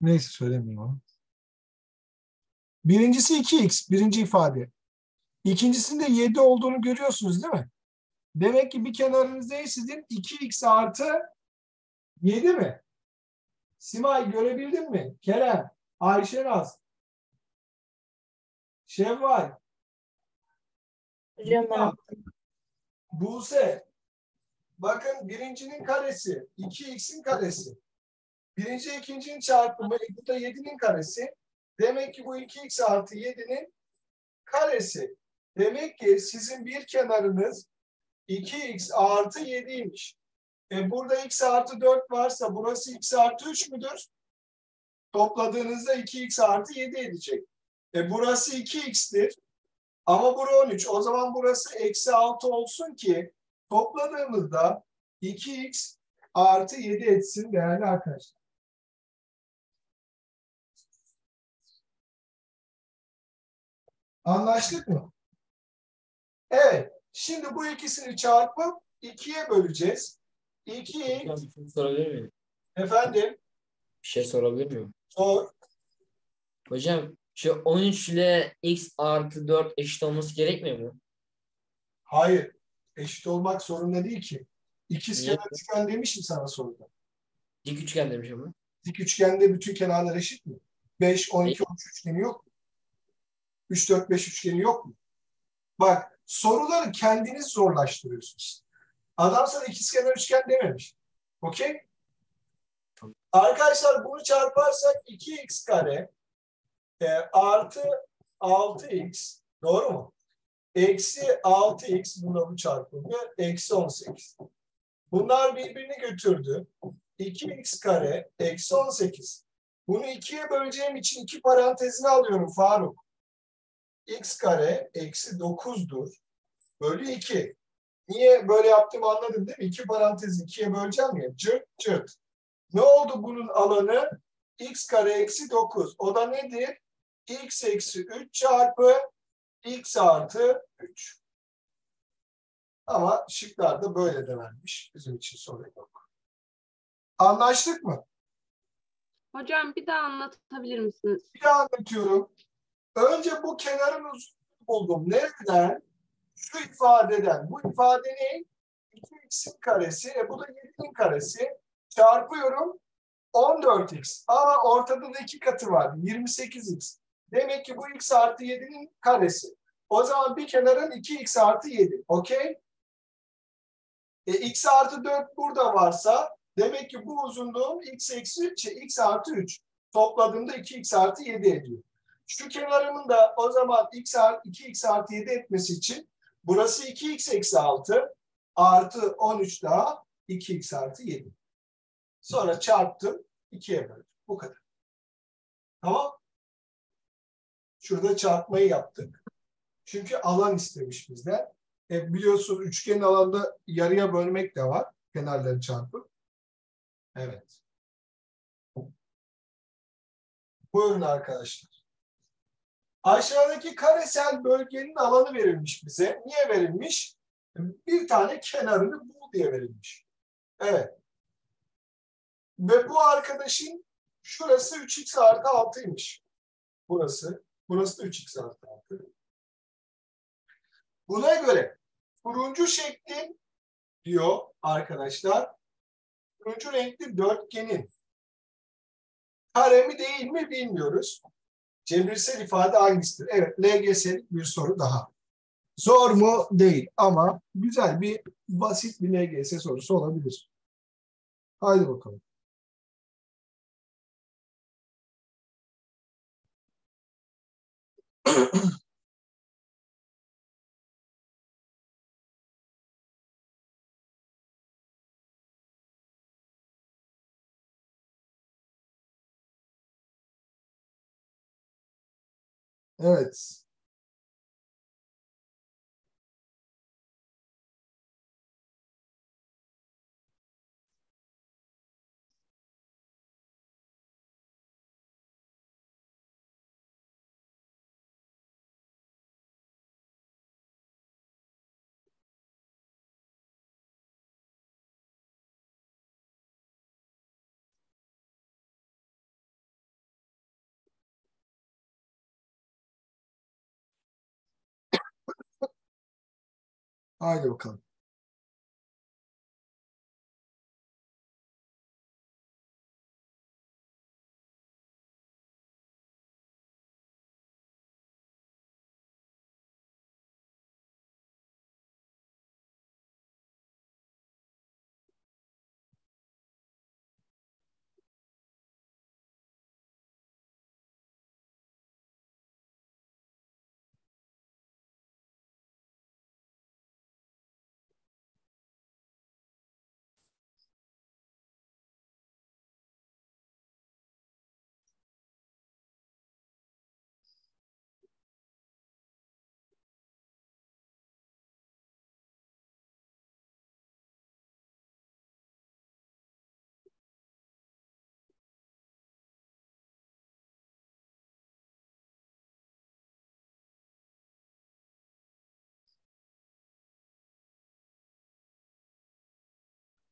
Speaker 1: Neyse söylemeyeyim ama. Birincisi 2x, birinci ifade. İkincisinde 7 olduğunu görüyorsunuz değil mi? Demek ki bir kenarınız ne sizin? 2x artı 7 mi? Simay görebildin mi? Kerem, Ayşe Naz, Şevval,
Speaker 2: Hocam
Speaker 1: Buse. Bakın birincinin karesi, 2x'in karesi. Birinci ikincinin çarpımı, bu da 7'nin karesi. Demek ki bu 2x artı 7'nin karesi. Demek ki sizin bir kenarınız 2x artı 7'ymiş. E burada x artı 4 varsa burası x artı 3 müdür? Topladığınızda 2x artı 7 edecek. E burası 2x'tir. Ama bura 13. O zaman burası eksi 6 olsun ki topladığımızda 2x artı 7 etsin değerli arkadaşlar. Anlaştık mı? Evet. Şimdi bu ikisini çarpıp 2'ye böleceğiz. 2
Speaker 7: Hocam, bir şey sorabilir miyim?
Speaker 1: efendim
Speaker 7: Bir şey sorabilir miyim?
Speaker 1: o
Speaker 7: Hocam şu 13 ile x artı 4 eşit olması gerekmiyor mu?
Speaker 1: hayır eşit olmak zorunda değil ki. İkiz
Speaker 7: Niye?
Speaker 1: kenar üçgen demişim sana soruda.
Speaker 7: Dik üçgen demiş ama.
Speaker 1: Dik üçgende bütün kenarlar eşit mi? 5, 12, 13 üçgeni yok mu? 3, 4, 5 üçgeni yok mu? Bak soruları kendiniz zorlaştırıyorsunuz. Adam sana ikizkenar üçgen dememiş. Okey? Arkadaşlar bunu çarparsak 2x kare e, artı 6x doğru mu? Eksi 6x buna bu çarpımı eksi 18. Bunlar birbirini götürdü. 2x kare eksi 18. Bunu ikiye böleceğim için iki parantezini alıyorum Faruk. x kare eksi 9'dur. Bölü 2. Niye böyle yaptığımı anladın değil mi? İki parantezi ikiye böleceğim ya. Cırt cırt. Ne oldu bunun alanı? x kare eksi 9. O da nedir? x eksi 3 çarpı x artı 3. Ama şıklarda böyle de vermiş. Bizim için sorun yok. Anlaştık mı?
Speaker 11: Hocam bir daha anlatabilir misiniz?
Speaker 1: Bir daha anlatıyorum. Önce bu kenarın uzunluğunu buldum. Nereden? Şu ifadeden. Bu ifade ne? 2x'in karesi. E bu da 7'nin karesi. Çarpıyorum. 14x. Aa ortada da iki katı var. 28x. Demek ki bu x artı 7'nin karesi. O zaman bir kenarın 2x artı 7. Okey? E, x artı 4 burada varsa demek ki bu uzunluğum x eksi şey, x artı 3. Topladığımda 2x artı 7 ediyor. Şu kenarımın da o zaman x artı 2x artı 7 etmesi için burası 2x eksi 6 artı 13 daha 2x artı 7. Sonra çarptım 2'ye böldüm. Bu kadar. Tamam. Şurada çarpmayı yaptık. Çünkü alan istemiş bizden. E biliyorsun üçgen alanda yarıya bölmek de var. Kenarları çarpıp. Evet. Buyurun arkadaşlar. Aşağıdaki karesel bölgenin alanı verilmiş bize. Niye verilmiş? Bir tane kenarını bul diye verilmiş. Evet. Ve bu arkadaşın şurası 3x artı 6'ymış. Burası. Burası da 3x artı 6. Buna göre turuncu şeklin diyor arkadaşlar. Turuncu renkli dörtgenin kare mi değil mi bilmiyoruz. Cebirsel ifade hangisidir? Evet, LGS'lik bir soru daha. Zor mu? Değil ama güzel bir basit bir LGS sorusu olabilir. Haydi bakalım. Evet. Haydi bakalım.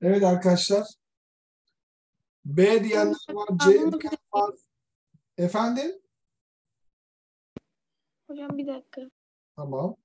Speaker 1: Evet arkadaşlar. B diyenler var, C diyenler var. Efendim?
Speaker 6: Hocam bir dakika.
Speaker 1: Tamam.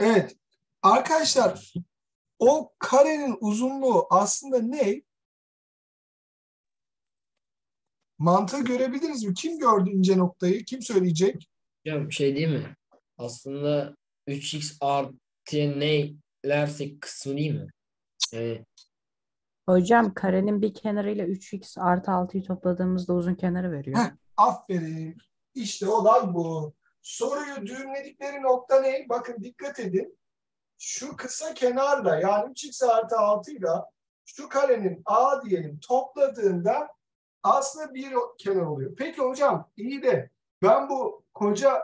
Speaker 1: Evet. Arkadaşlar o karenin uzunluğu aslında ne? Mantığı görebiliriz mi? Kim gördü ince noktayı? Kim söyleyecek?
Speaker 7: Hocam şey değil mi? Aslında 3x artıya neylersek kısmı değil mi? Yani
Speaker 3: Hocam karenin bir kenarıyla 3x artı 6'yı topladığımızda uzun kenarı veriyor.
Speaker 1: Heh. Aferin. İşte olay bu. Soruyu düğümledikleri nokta ne? Bakın dikkat edin. Şu kısa kenarla yani 3x artı 6 ile şu karenin A diyelim topladığında aslında bir kenar oluyor. Peki hocam iyi de ben bu koca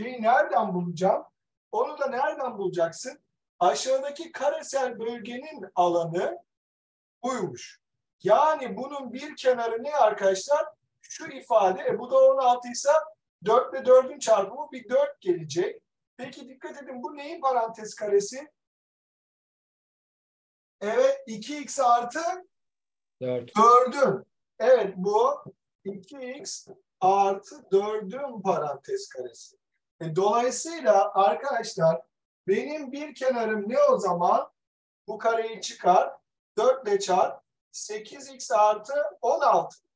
Speaker 1: şeyi nereden bulacağım? Onu da nereden bulacaksın? Aşağıdaki karesel bölgenin alanı buymuş. Yani bunun bir kenarı ne arkadaşlar? Şu ifade, e bu da 16 ise 4 ile 4'ün çarpımı bir 4 gelecek. Peki dikkat edin bu neyin parantez karesi? Evet 2x artı
Speaker 7: 4.
Speaker 1: 4'ün. Evet bu 2x artı 4'ün parantez karesi. E, dolayısıyla arkadaşlar benim bir kenarım ne o zaman? Bu kareyi çıkar. 4 ile çarp. 8x artı 16.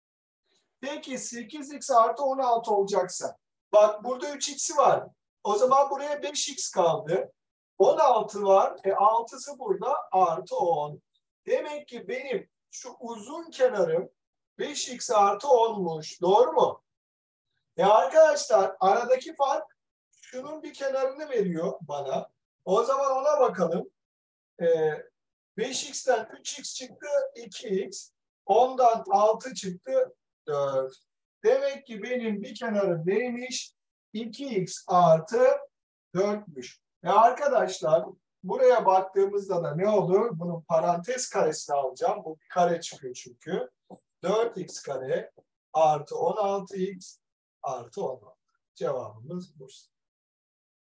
Speaker 1: Peki 8x artı 16 olacaksa. Bak burada 3x'i var. O zaman buraya 5x kaldı. 16 var. E 6'sı burada artı 10. Demek ki benim şu uzun kenarım 5x artı 10'muş. Doğru mu? E arkadaşlar aradaki fark şunun bir kenarını veriyor bana. O zaman ona bakalım. E, 5x'ten 3x çıktı 2x. 10'dan 6 çıktı 4. Demek ki benim bir kenarım neymiş? 2x artı 4'müş. E arkadaşlar buraya baktığımızda da ne olur? Bunun parantez karesini alacağım. Bu bir kare çıkıyor çünkü. 4x kare artı 16x artı 16. Cevabımız bu.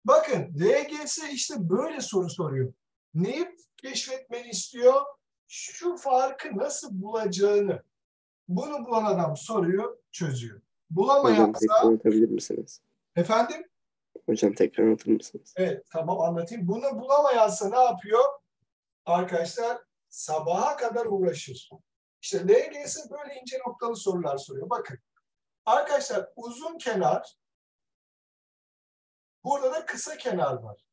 Speaker 1: Bakın LGS işte böyle soru soruyor. Neyi keşfetmeni istiyor? Şu farkı nasıl bulacağını. Bunu bulan adam soruyor, çözüyor.
Speaker 8: Hocam
Speaker 1: Bulamayansa
Speaker 8: tekrar anlatabilir misiniz?
Speaker 1: efendim
Speaker 8: Hocam tekrar anlatır mısınız?
Speaker 1: Evet tamam anlatayım. Bunu bulamayansa ne yapıyor? Arkadaşlar sabaha kadar uğraşır. İşte LGS böyle ince noktalı sorular soruyor. Bakın. Arkadaşlar uzun kenar burada da kısa kenar var.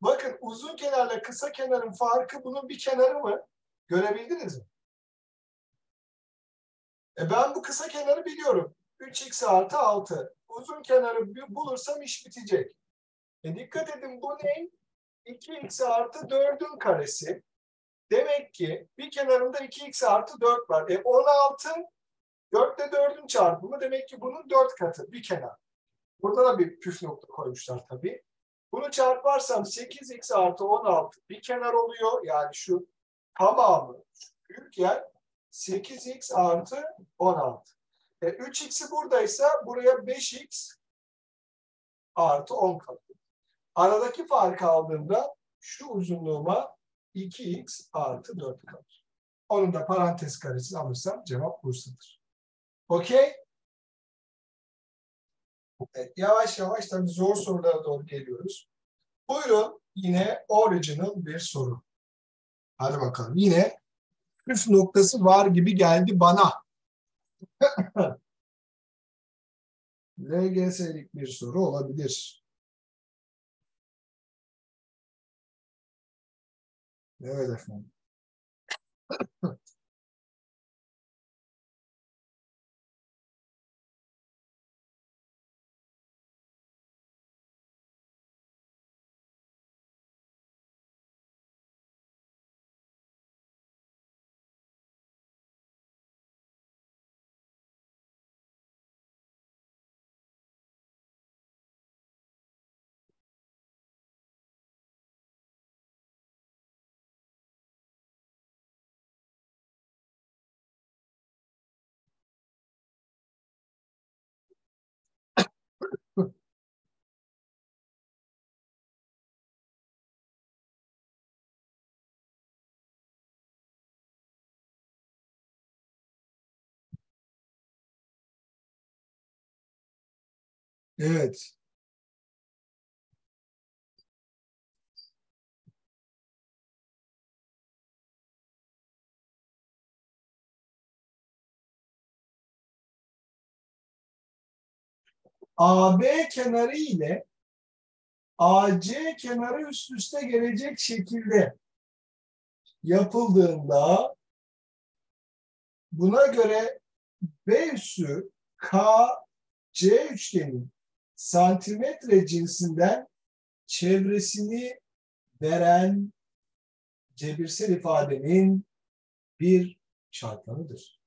Speaker 1: Bakın uzun kenarla kısa kenarın farkı bunun bir kenarı mı? Görebildiniz mi? E ben bu kısa kenarı biliyorum. 3x artı 6. Uzun kenarı bulursam iş bitecek. E dikkat edin bu ne? 2x artı 4'ün karesi. Demek ki bir kenarında 2x artı 4 var. E 16 4 ile 4'ün çarpımı demek ki bunun 4 katı bir kenar. Burada da bir püf nokta koymuşlar tabii. Bunu çarparsam 8x artı 16 bir kenar oluyor. Yani şu tamamı büyük yer 8x artı 16. E, 3x'i buradaysa buraya 5x artı 10 kalıyor. Aradaki farkı aldığımda şu uzunluğuma 2x artı 4 kalır. Onun da parantez karesi alırsam cevap Bursa'dır. Okey? Evet, yavaş yavaş tabii zor sorulara doğru geliyoruz. Buyurun yine original bir soru. Hadi bakalım. Yine püf noktası var gibi geldi bana. LGS'lik bir soru olabilir. Evet efendim. Evet. AB kenarı ile AC kenarı üst üste gelecek şekilde yapıldığında buna göre B üssü KC üçgenin santimetre cinsinden çevresini veren cebirsel ifadenin bir çarpanıdır.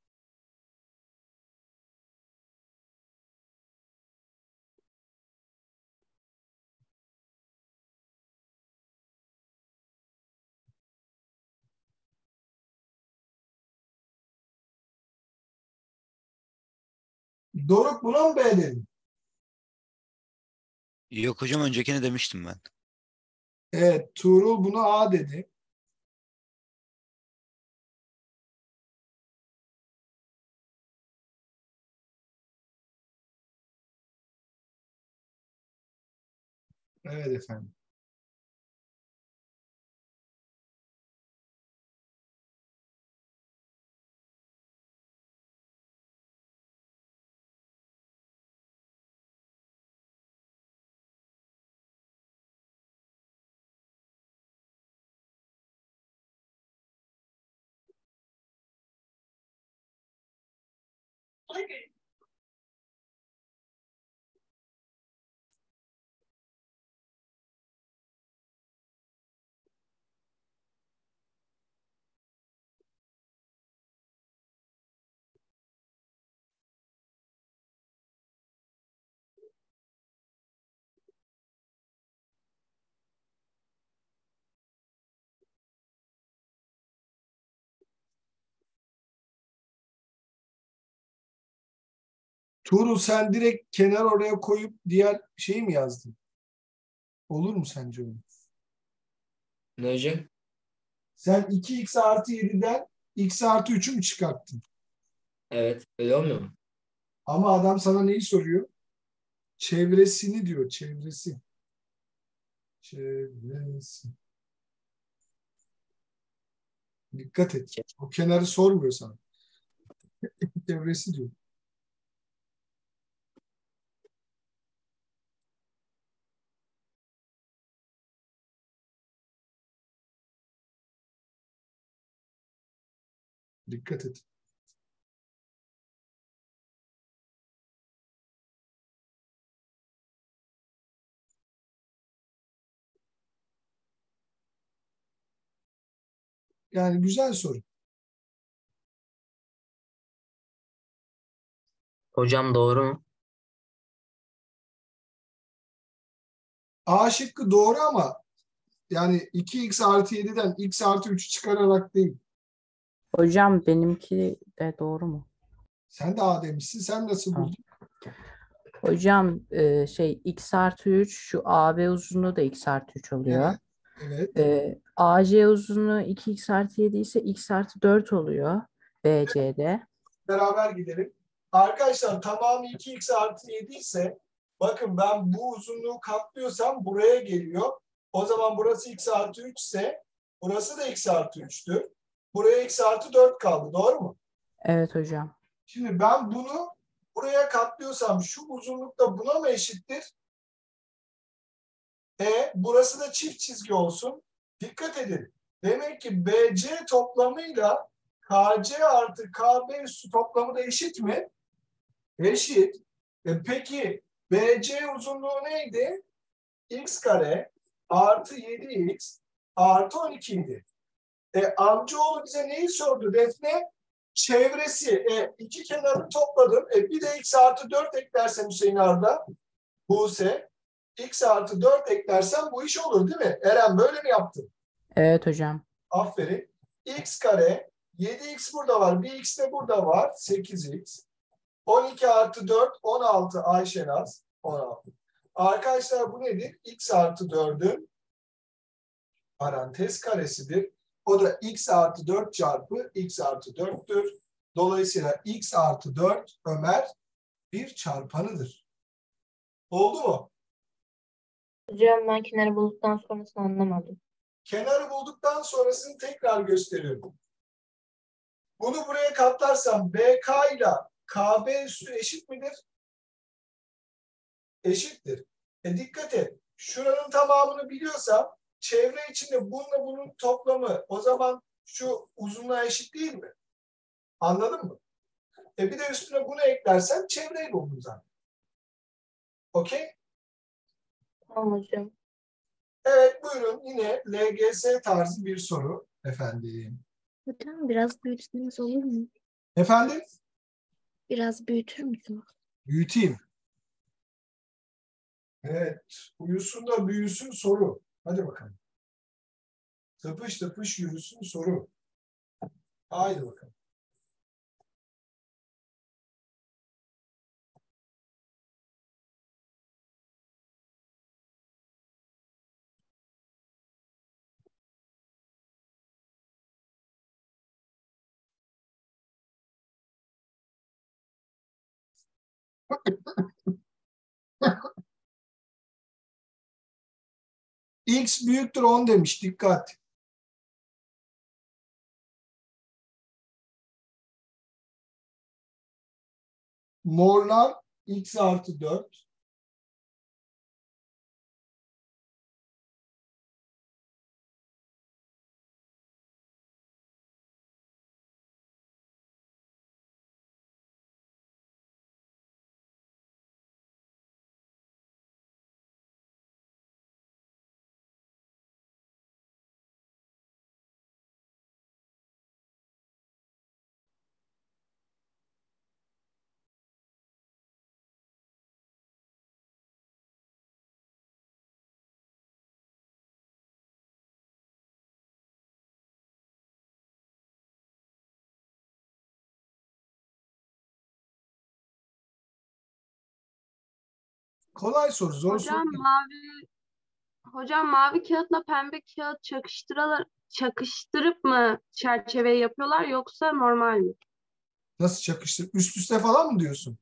Speaker 1: Doruk buna mı beğendin?
Speaker 12: Yok hocam öncekini demiştim ben.
Speaker 1: Evet. Tuğrul buna A dedi. Evet efendim. Okay Tuğrul sen direkt kenar oraya koyup diğer şeyi mi yazdın? Olur mu sence öyle?
Speaker 7: Ne hocam?
Speaker 1: Sen 2x artı 7'den x artı 3'ü mü çıkarttın?
Speaker 7: Evet. Öyle olmuyor mu?
Speaker 1: Ama adam sana neyi soruyor? Çevresini diyor, çevresi. Çevresi. Dikkat et. O kenarı sormuyor sana. Çevresi diyor. Dikkat et. Yani güzel soru.
Speaker 10: Hocam doğru mu?
Speaker 1: A şıkkı doğru ama yani 2x artı 7'den x artı 3'ü çıkararak değil.
Speaker 3: Hocam benimki de doğru mu?
Speaker 1: Sen de A demişsin. Sen nasıl buldun?
Speaker 3: Hocam e, şey x artı 3 şu AB uzunluğu da x artı 3 oluyor.
Speaker 1: Evet.
Speaker 3: E, AC uzunluğu 2x artı 7 ise x artı 4 oluyor BC'de.
Speaker 1: Beraber gidelim. Arkadaşlar tamamı 2x artı 7 ise bakın ben bu uzunluğu katlıyorsam buraya geliyor. O zaman burası x artı 3 ise burası da x artı 3'tür. Buraya x artı 4 kaldı. Doğru mu?
Speaker 3: Evet hocam.
Speaker 1: Şimdi ben bunu buraya katlıyorsam şu uzunluk da buna mı eşittir? E burası da çift çizgi olsun. Dikkat edin. Demek ki BC toplamıyla KC artı KB üssü toplamı da eşit mi? Eşit. E peki BC uzunluğu neydi? X kare artı 7x artı 12 idi. E, amcaoğlu bize neyi sordu Defne? Çevresi. E, iki kenarını topladım. E, bir de x artı 4 eklersem Hüseyin Arda, Buse, x artı 4 eklersem bu iş olur değil mi? Eren böyle mi yaptı?
Speaker 3: Evet hocam.
Speaker 1: Aferin. x kare 7x burada var. Bir x de burada var. 8x. 12 artı 4 16 Ayşenaz. 16. Arkadaşlar bu nedir? x artı 4'ün parantez karesidir. O da x artı 4 çarpı x artı 4'tür. Dolayısıyla x artı 4 Ömer bir çarpanıdır. Oldu mu?
Speaker 2: Hocam ben kenarı bulduktan sonrasını anlamadım.
Speaker 1: Kenarı bulduktan sonrasını tekrar gösteriyorum. Bunu buraya katlarsam BK ile KB üssü eşit midir? Eşittir. E dikkat et. Şuranın tamamını biliyorsam çevre içinde bununla bunun toplamı o zaman şu uzunluğa eşit değil mi? Anladın mı? E bir de üstüne bunu eklersem çevreyi buldum zaten. Okey?
Speaker 2: Hocam.
Speaker 1: Evet buyurun yine LGS tarzı bir soru efendim.
Speaker 9: Hocam biraz büyütmeniz olur mu?
Speaker 1: Efendim?
Speaker 9: Biraz büyütür müsünüz?
Speaker 1: Büyüteyim. Evet. Uyusun da büyüsün soru. Hadi bakalım. Tıpış tıpış yürüsün soru. Haydi bakalım. X büyüktür 10 demiş. Dikkat. Morlar X artı 4. Kolay soru, zor soru.
Speaker 11: Hocam
Speaker 1: değil.
Speaker 11: mavi Hocam mavi kağıtla pembe kağıt çakıştıralar, çakıştırıp mı çerçeveyi yapıyorlar yoksa normal mi?
Speaker 1: Nasıl çakıştır? Üst üste falan mı diyorsun?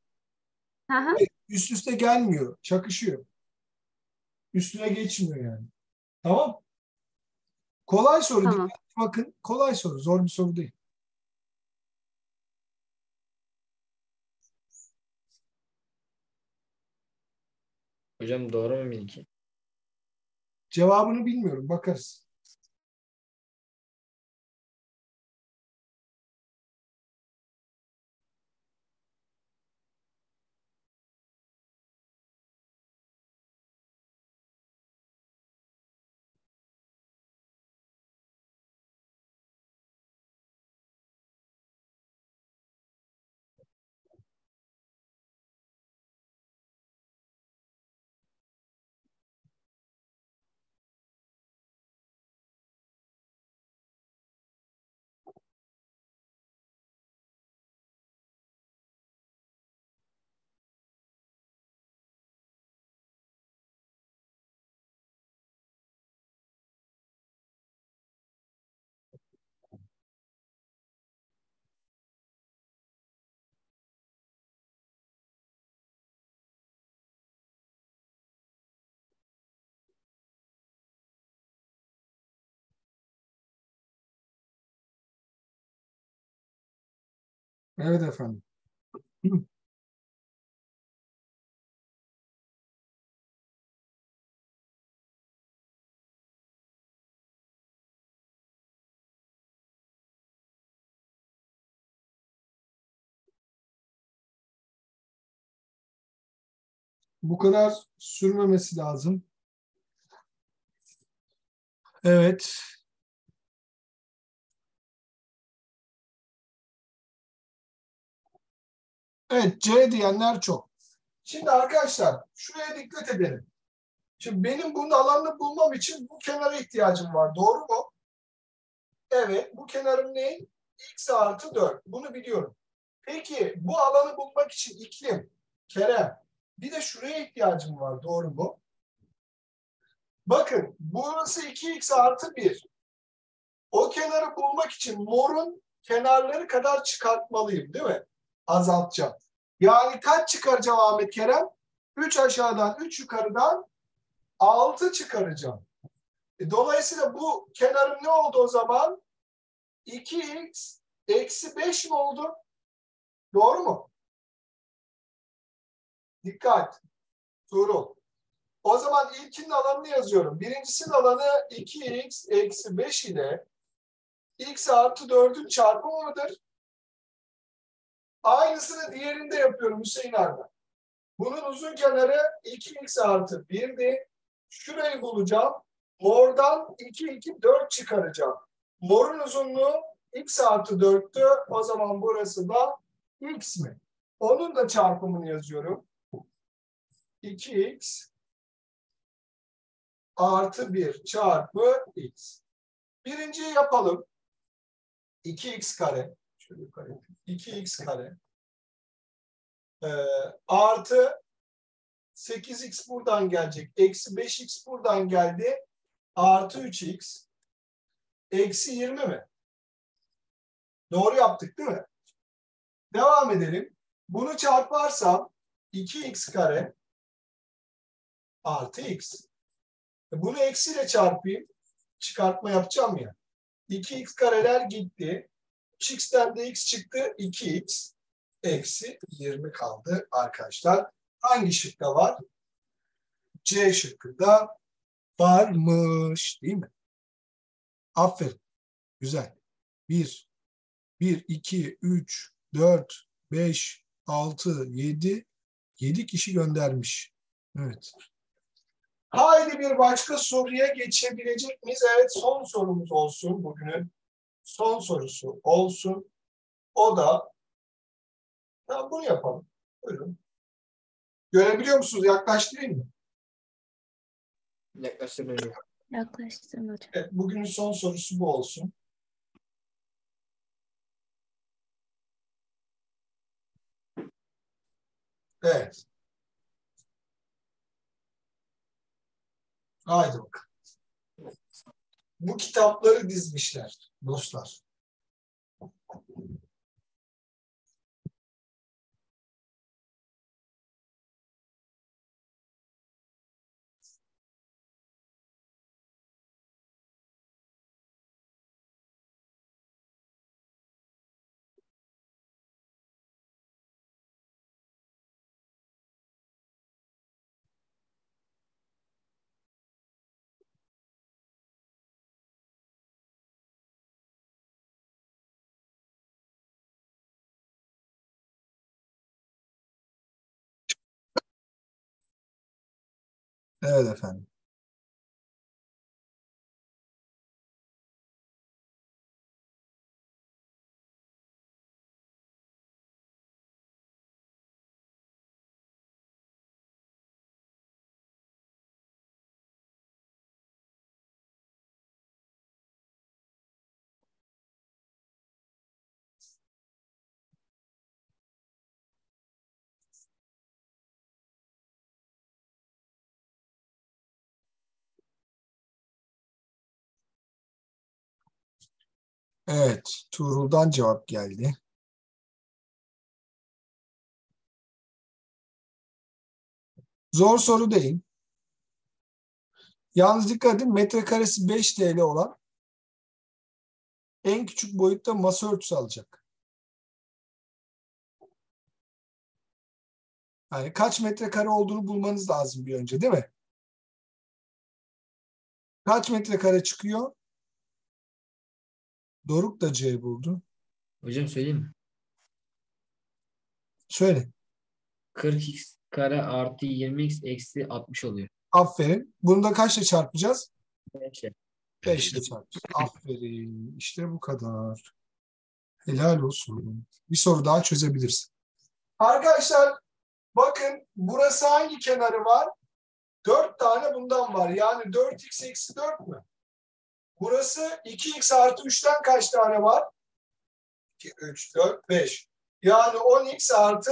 Speaker 11: Hı hı.
Speaker 1: Üst üste gelmiyor, çakışıyor. Üstüne geçmiyor yani. Tamam. Kolay soru.
Speaker 11: Tamam.
Speaker 1: Bakın. Kolay soru. Zor bir soru değil.
Speaker 7: Hocam doğru mu bilgi?
Speaker 1: Cevabını bilmiyorum. Bakarız. Evet efendim. Bu kadar sürmemesi lazım. Evet. Evet C diyenler çok. Şimdi arkadaşlar şuraya dikkat edelim. Şimdi benim bunun alanını bulmam için bu kenara ihtiyacım var. Doğru mu? Evet. Bu kenarım ne? X artı 4. Bunu biliyorum. Peki bu alanı bulmak için iklim, Kerem, bir de şuraya ihtiyacım var. Doğru mu? Bakın burası 2x artı 1. O kenarı bulmak için morun kenarları kadar çıkartmalıyım değil mi? Azaltacağım. Yani kaç çıkaracağım Ahmet Kerem? 3 aşağıdan 3 yukarıdan 6 çıkaracağım. E, dolayısıyla bu kenarım ne oldu o zaman? 2x eksi 5 mi oldu? Doğru mu? Dikkat. Tuğrul. O zaman ilkinin alanını yazıyorum. Birincisinin alanı 2x eksi 5 ile x artı 4'ün çarpımı mıdır? Aynısını diğerinde yapıyorum Hüseyin Arda. Bunun uzun kenarı 2x artı 1'di. Şurayı bulacağım. Mordan 2, 2, 4 çıkaracağım. Morun uzunluğu x artı 4'tü. O zaman burası da x mi? Onun da çarpımını yazıyorum. 2x artı 1 çarpı x. Birinciyi yapalım. 2x kare. Şöyle yukarı. 2x kare. Ee, artı 8x buradan gelecek. Eksi 5x buradan geldi. Artı 3x. Eksi 20 mi? Doğru yaptık değil mi? Devam edelim. Bunu çarparsam 2x kare artı x. E Bunu eksiyle çarpayım. Çıkartma yapacağım ya. 2x kareler gitti. 3x'ten de x çıktı. 2x eksi 20 kaldı arkadaşlar. Hangi şıkta var? C şıkkında varmış değil mi? Aferin. Güzel. 1, 1, 2, 3, 4, 5, 6, 7, 7 kişi göndermiş. Evet. Haydi bir başka soruya geçebilecek miyiz? Evet son sorumuz olsun bugünün. Son sorusu olsun. O da tamam bunu yapalım. Buyurun. Görebiliyor musunuz? Yaklaştırayım mı?
Speaker 7: Yaklaştırın hocam.
Speaker 9: Yaklaştırın hocam.
Speaker 1: Evet, bugünün son sorusu bu olsun. Evet. Haydi bakalım. Bu kitapları dizmişler dostlar. Evet efendim. Evet, Tuğrul'dan cevap geldi. Zor soru değil. Yalnız dikkat edin metrekaresi 5 TL olan en küçük boyutta masa örtüsü alacak. Yani kaç metrekare olduğunu bulmanız lazım bir önce değil mi? Kaç metrekare çıkıyor? Doruk da C buldu.
Speaker 7: Hocam söyleyeyim mi?
Speaker 1: Söyle.
Speaker 7: 40x kare artı 20x eksi 60 oluyor.
Speaker 1: Aferin. Bunu da kaçla çarpacağız?
Speaker 7: Neyse.
Speaker 1: 5 ile çarpacağız. Aferin. İşte bu kadar. Helal olsun. Bir soru daha çözebilirsin. Arkadaşlar bakın burası hangi kenarı var? 4 tane bundan var. Yani 4x eksi 4 mü? Burası 2x artı 3'ten kaç tane var? 2, 3, 4, 5. Yani 10x artı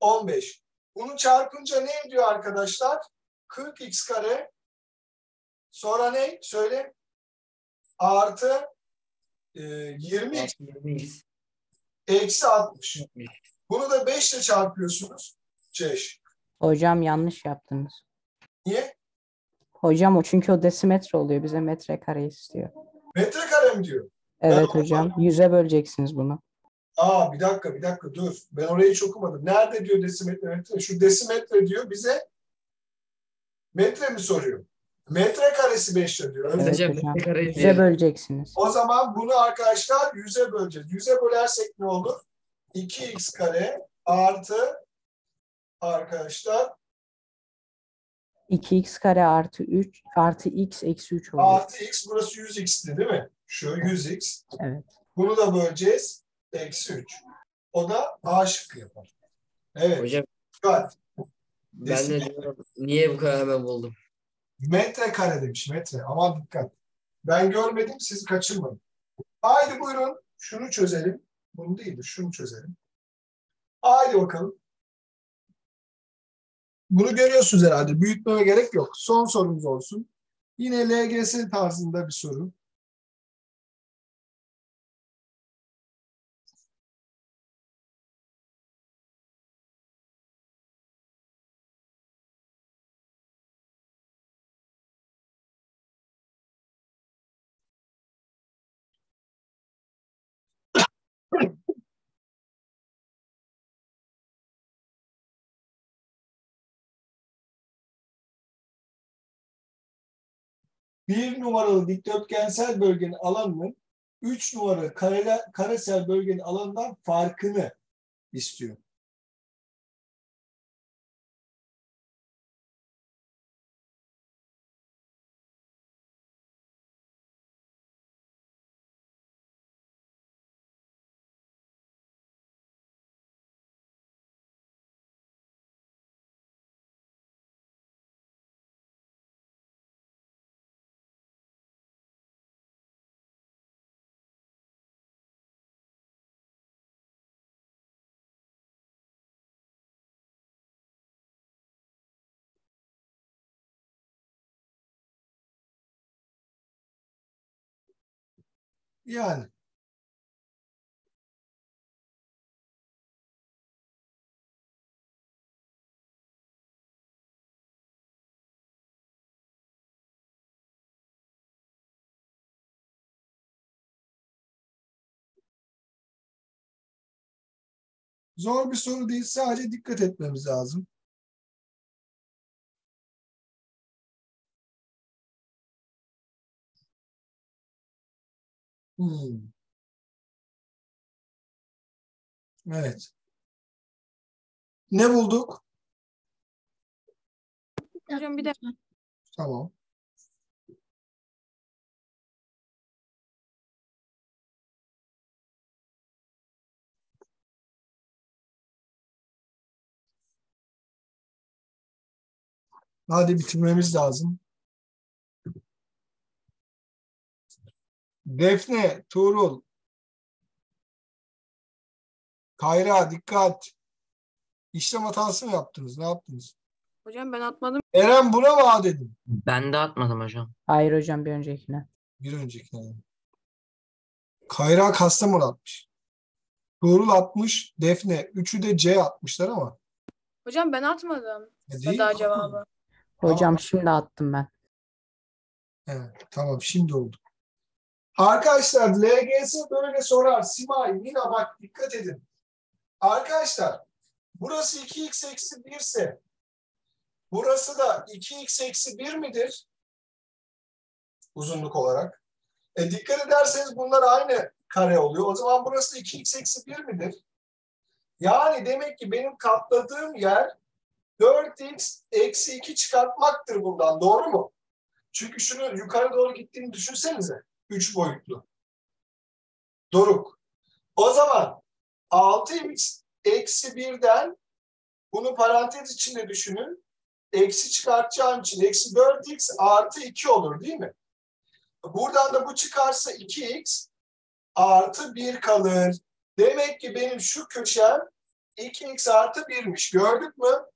Speaker 1: 15. Bunu çarpınca ne ediyor arkadaşlar? 40x kare. Sonra ne? Söyle. Artı e, 20x
Speaker 7: Artı 20x.
Speaker 1: eksi 60. Bunu da 5 ile çarpıyorsunuz. Şıkkı.
Speaker 3: Hocam yanlış yaptınız.
Speaker 1: Niye?
Speaker 3: Hocam o çünkü o desimetre oluyor. Bize metrekare istiyor.
Speaker 1: Metrekare mi diyor?
Speaker 3: Evet
Speaker 1: Ben-
Speaker 3: hocam. Yüze böleceksiniz bunu.
Speaker 1: Aa bir dakika bir dakika dur. Ben orayı hiç okumadım. Nerede diyor desimetre metre? Şu desimetre diyor bize metre mi soruyor? Metre karesi 5 diyor. Öyle.
Speaker 3: Evet
Speaker 7: Hocam, metrekare
Speaker 3: Yüze böleceksiniz.
Speaker 1: O zaman bunu arkadaşlar yüze böleceğiz. Yüze bölersek ne olur? 2x kare artı arkadaşlar
Speaker 3: 2x kare artı 3 artı x eksi 3 oluyor.
Speaker 1: artı x burası 100x'ti değil mi? Şu 100x.
Speaker 3: Evet.
Speaker 1: Bunu da böleceğiz. Eksi 3. O da A şıkkı yapar. Evet.
Speaker 7: Hocam
Speaker 1: Dikkat.
Speaker 7: ben de diyorum niye bu kadar hemen buldum?
Speaker 1: Metre kare demiş metre. Aman dikkat. Ben görmedim siz kaçırmayın. Haydi buyurun şunu çözelim. Bunu değil de şunu çözelim. Haydi bakalım. Bunu görüyorsunuz herhalde. Büyütmeme gerek yok. Son sorumuz olsun. Yine LGS tarzında bir soru. Bir numaralı dikdörtgensel bölgenin alanının 3 numaralı karesel bölgenin alanından farkını istiyor. Yani zor bir soru değil. Sadece dikkat etmemiz lazım. Hmm. Evet. Ne bulduk?
Speaker 6: Hocam bir de
Speaker 1: Tamam. Hadi bitirmemiz lazım. Defne, Tuğrul, Kayra dikkat. İşlem hatası mı yaptınız? Ne yaptınız?
Speaker 6: hocam ben atmadım.
Speaker 1: Eren buna mı A dedim?
Speaker 10: Ben de atmadım hocam.
Speaker 3: Hayır hocam bir öncekine.
Speaker 1: Bir önceki. Kayra Kastamonu atmış. Tuğrul atmış. Defne. Üçü de C atmışlar ama.
Speaker 6: Hocam ben atmadım.
Speaker 1: E değil
Speaker 6: Daha cevabı.
Speaker 3: Hocam şimdi attım ben.
Speaker 1: Evet, tamam şimdi oldu. Arkadaşlar LGS böyle sorar. Simay, Mina bak dikkat edin. Arkadaşlar burası 2x eksi 1 ise burası da 2x eksi 1 midir? Uzunluk olarak. E, dikkat ederseniz bunlar aynı kare oluyor. O zaman burası 2x eksi 1 midir? Yani demek ki benim katladığım yer 4x eksi 2 çıkartmaktır bundan. Doğru mu? Çünkü şunu yukarı doğru gittiğini düşünsenize. Üç boyutlu. Doruk. O zaman 6x eksi 1'den bunu parantez içinde düşünün. Eksi çıkartacağım için eksi 4x artı 2 olur değil mi? Buradan da bu çıkarsa 2x artı 1 kalır. Demek ki benim şu köşem 2x artı 1'miş. Gördük mü?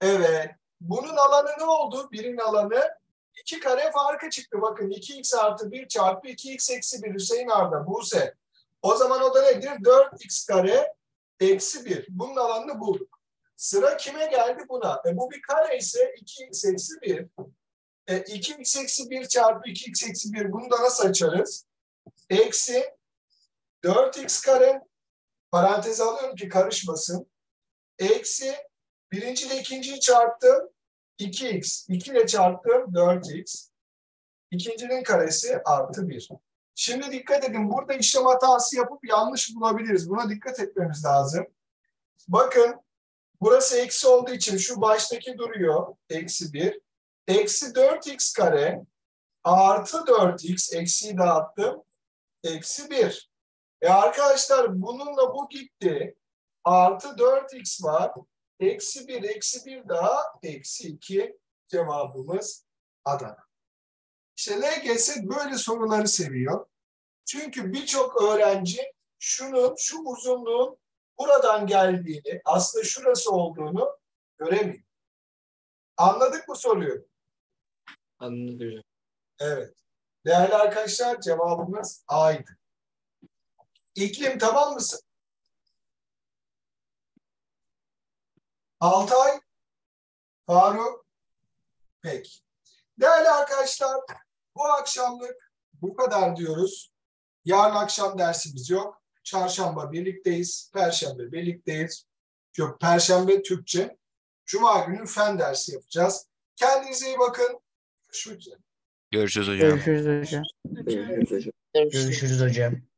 Speaker 1: Evet. Bunun alanı ne oldu? Birin alanı 2 kare farkı çıktı. Bakın 2x artı 1 çarpı 2x eksi 1 Hüseyin Arda, Buse. O zaman o da nedir? 4x kare eksi 1. Bunun alanını bulduk. Sıra kime geldi? Buna. E bu bir kare ise 2x eksi 1. E 2x eksi 1 çarpı 2x eksi 1. Bunu da nasıl açarız? Eksi 4x kare parantez alıyorum ki karışmasın. Eksi birinci ile ikinciyi çarptım. 2x. 2 ile çarptım 4x. İkincinin karesi artı 1. Şimdi dikkat edin. Burada işlem hatası yapıp yanlış bulabiliriz. Buna dikkat etmemiz lazım. Bakın burası eksi olduğu için şu baştaki duruyor. Eksi 1. Eksi 4x kare artı 4x eksiyi dağıttım. Eksi 1. E arkadaşlar bununla bu gitti. Artı 4x var. Eksi 1, eksi 1 daha eksi 2 cevabımız Adana. İşte LGS böyle soruları seviyor. Çünkü birçok öğrenci şunun, şu uzunluğun buradan geldiğini, aslında şurası olduğunu göremiyor. Anladık mı soruyu?
Speaker 7: Anladım hocam.
Speaker 1: Evet. Değerli arkadaşlar cevabımız A'ydı. İklim tamam mısın? Altay, Faruk, peki. Değerli arkadaşlar, bu akşamlık bu kadar diyoruz. Yarın akşam dersimiz yok. Çarşamba birlikteyiz. Perşembe birlikteyiz. Yok Perşembe Türkçe. Cuma günü fen dersi yapacağız. Kendinize iyi bakın. Görüşmek üzere.
Speaker 12: Görüşürüz hocam.
Speaker 3: Görüşürüz hocam.
Speaker 8: Görüşürüz hocam.
Speaker 10: Görüşürüz hocam.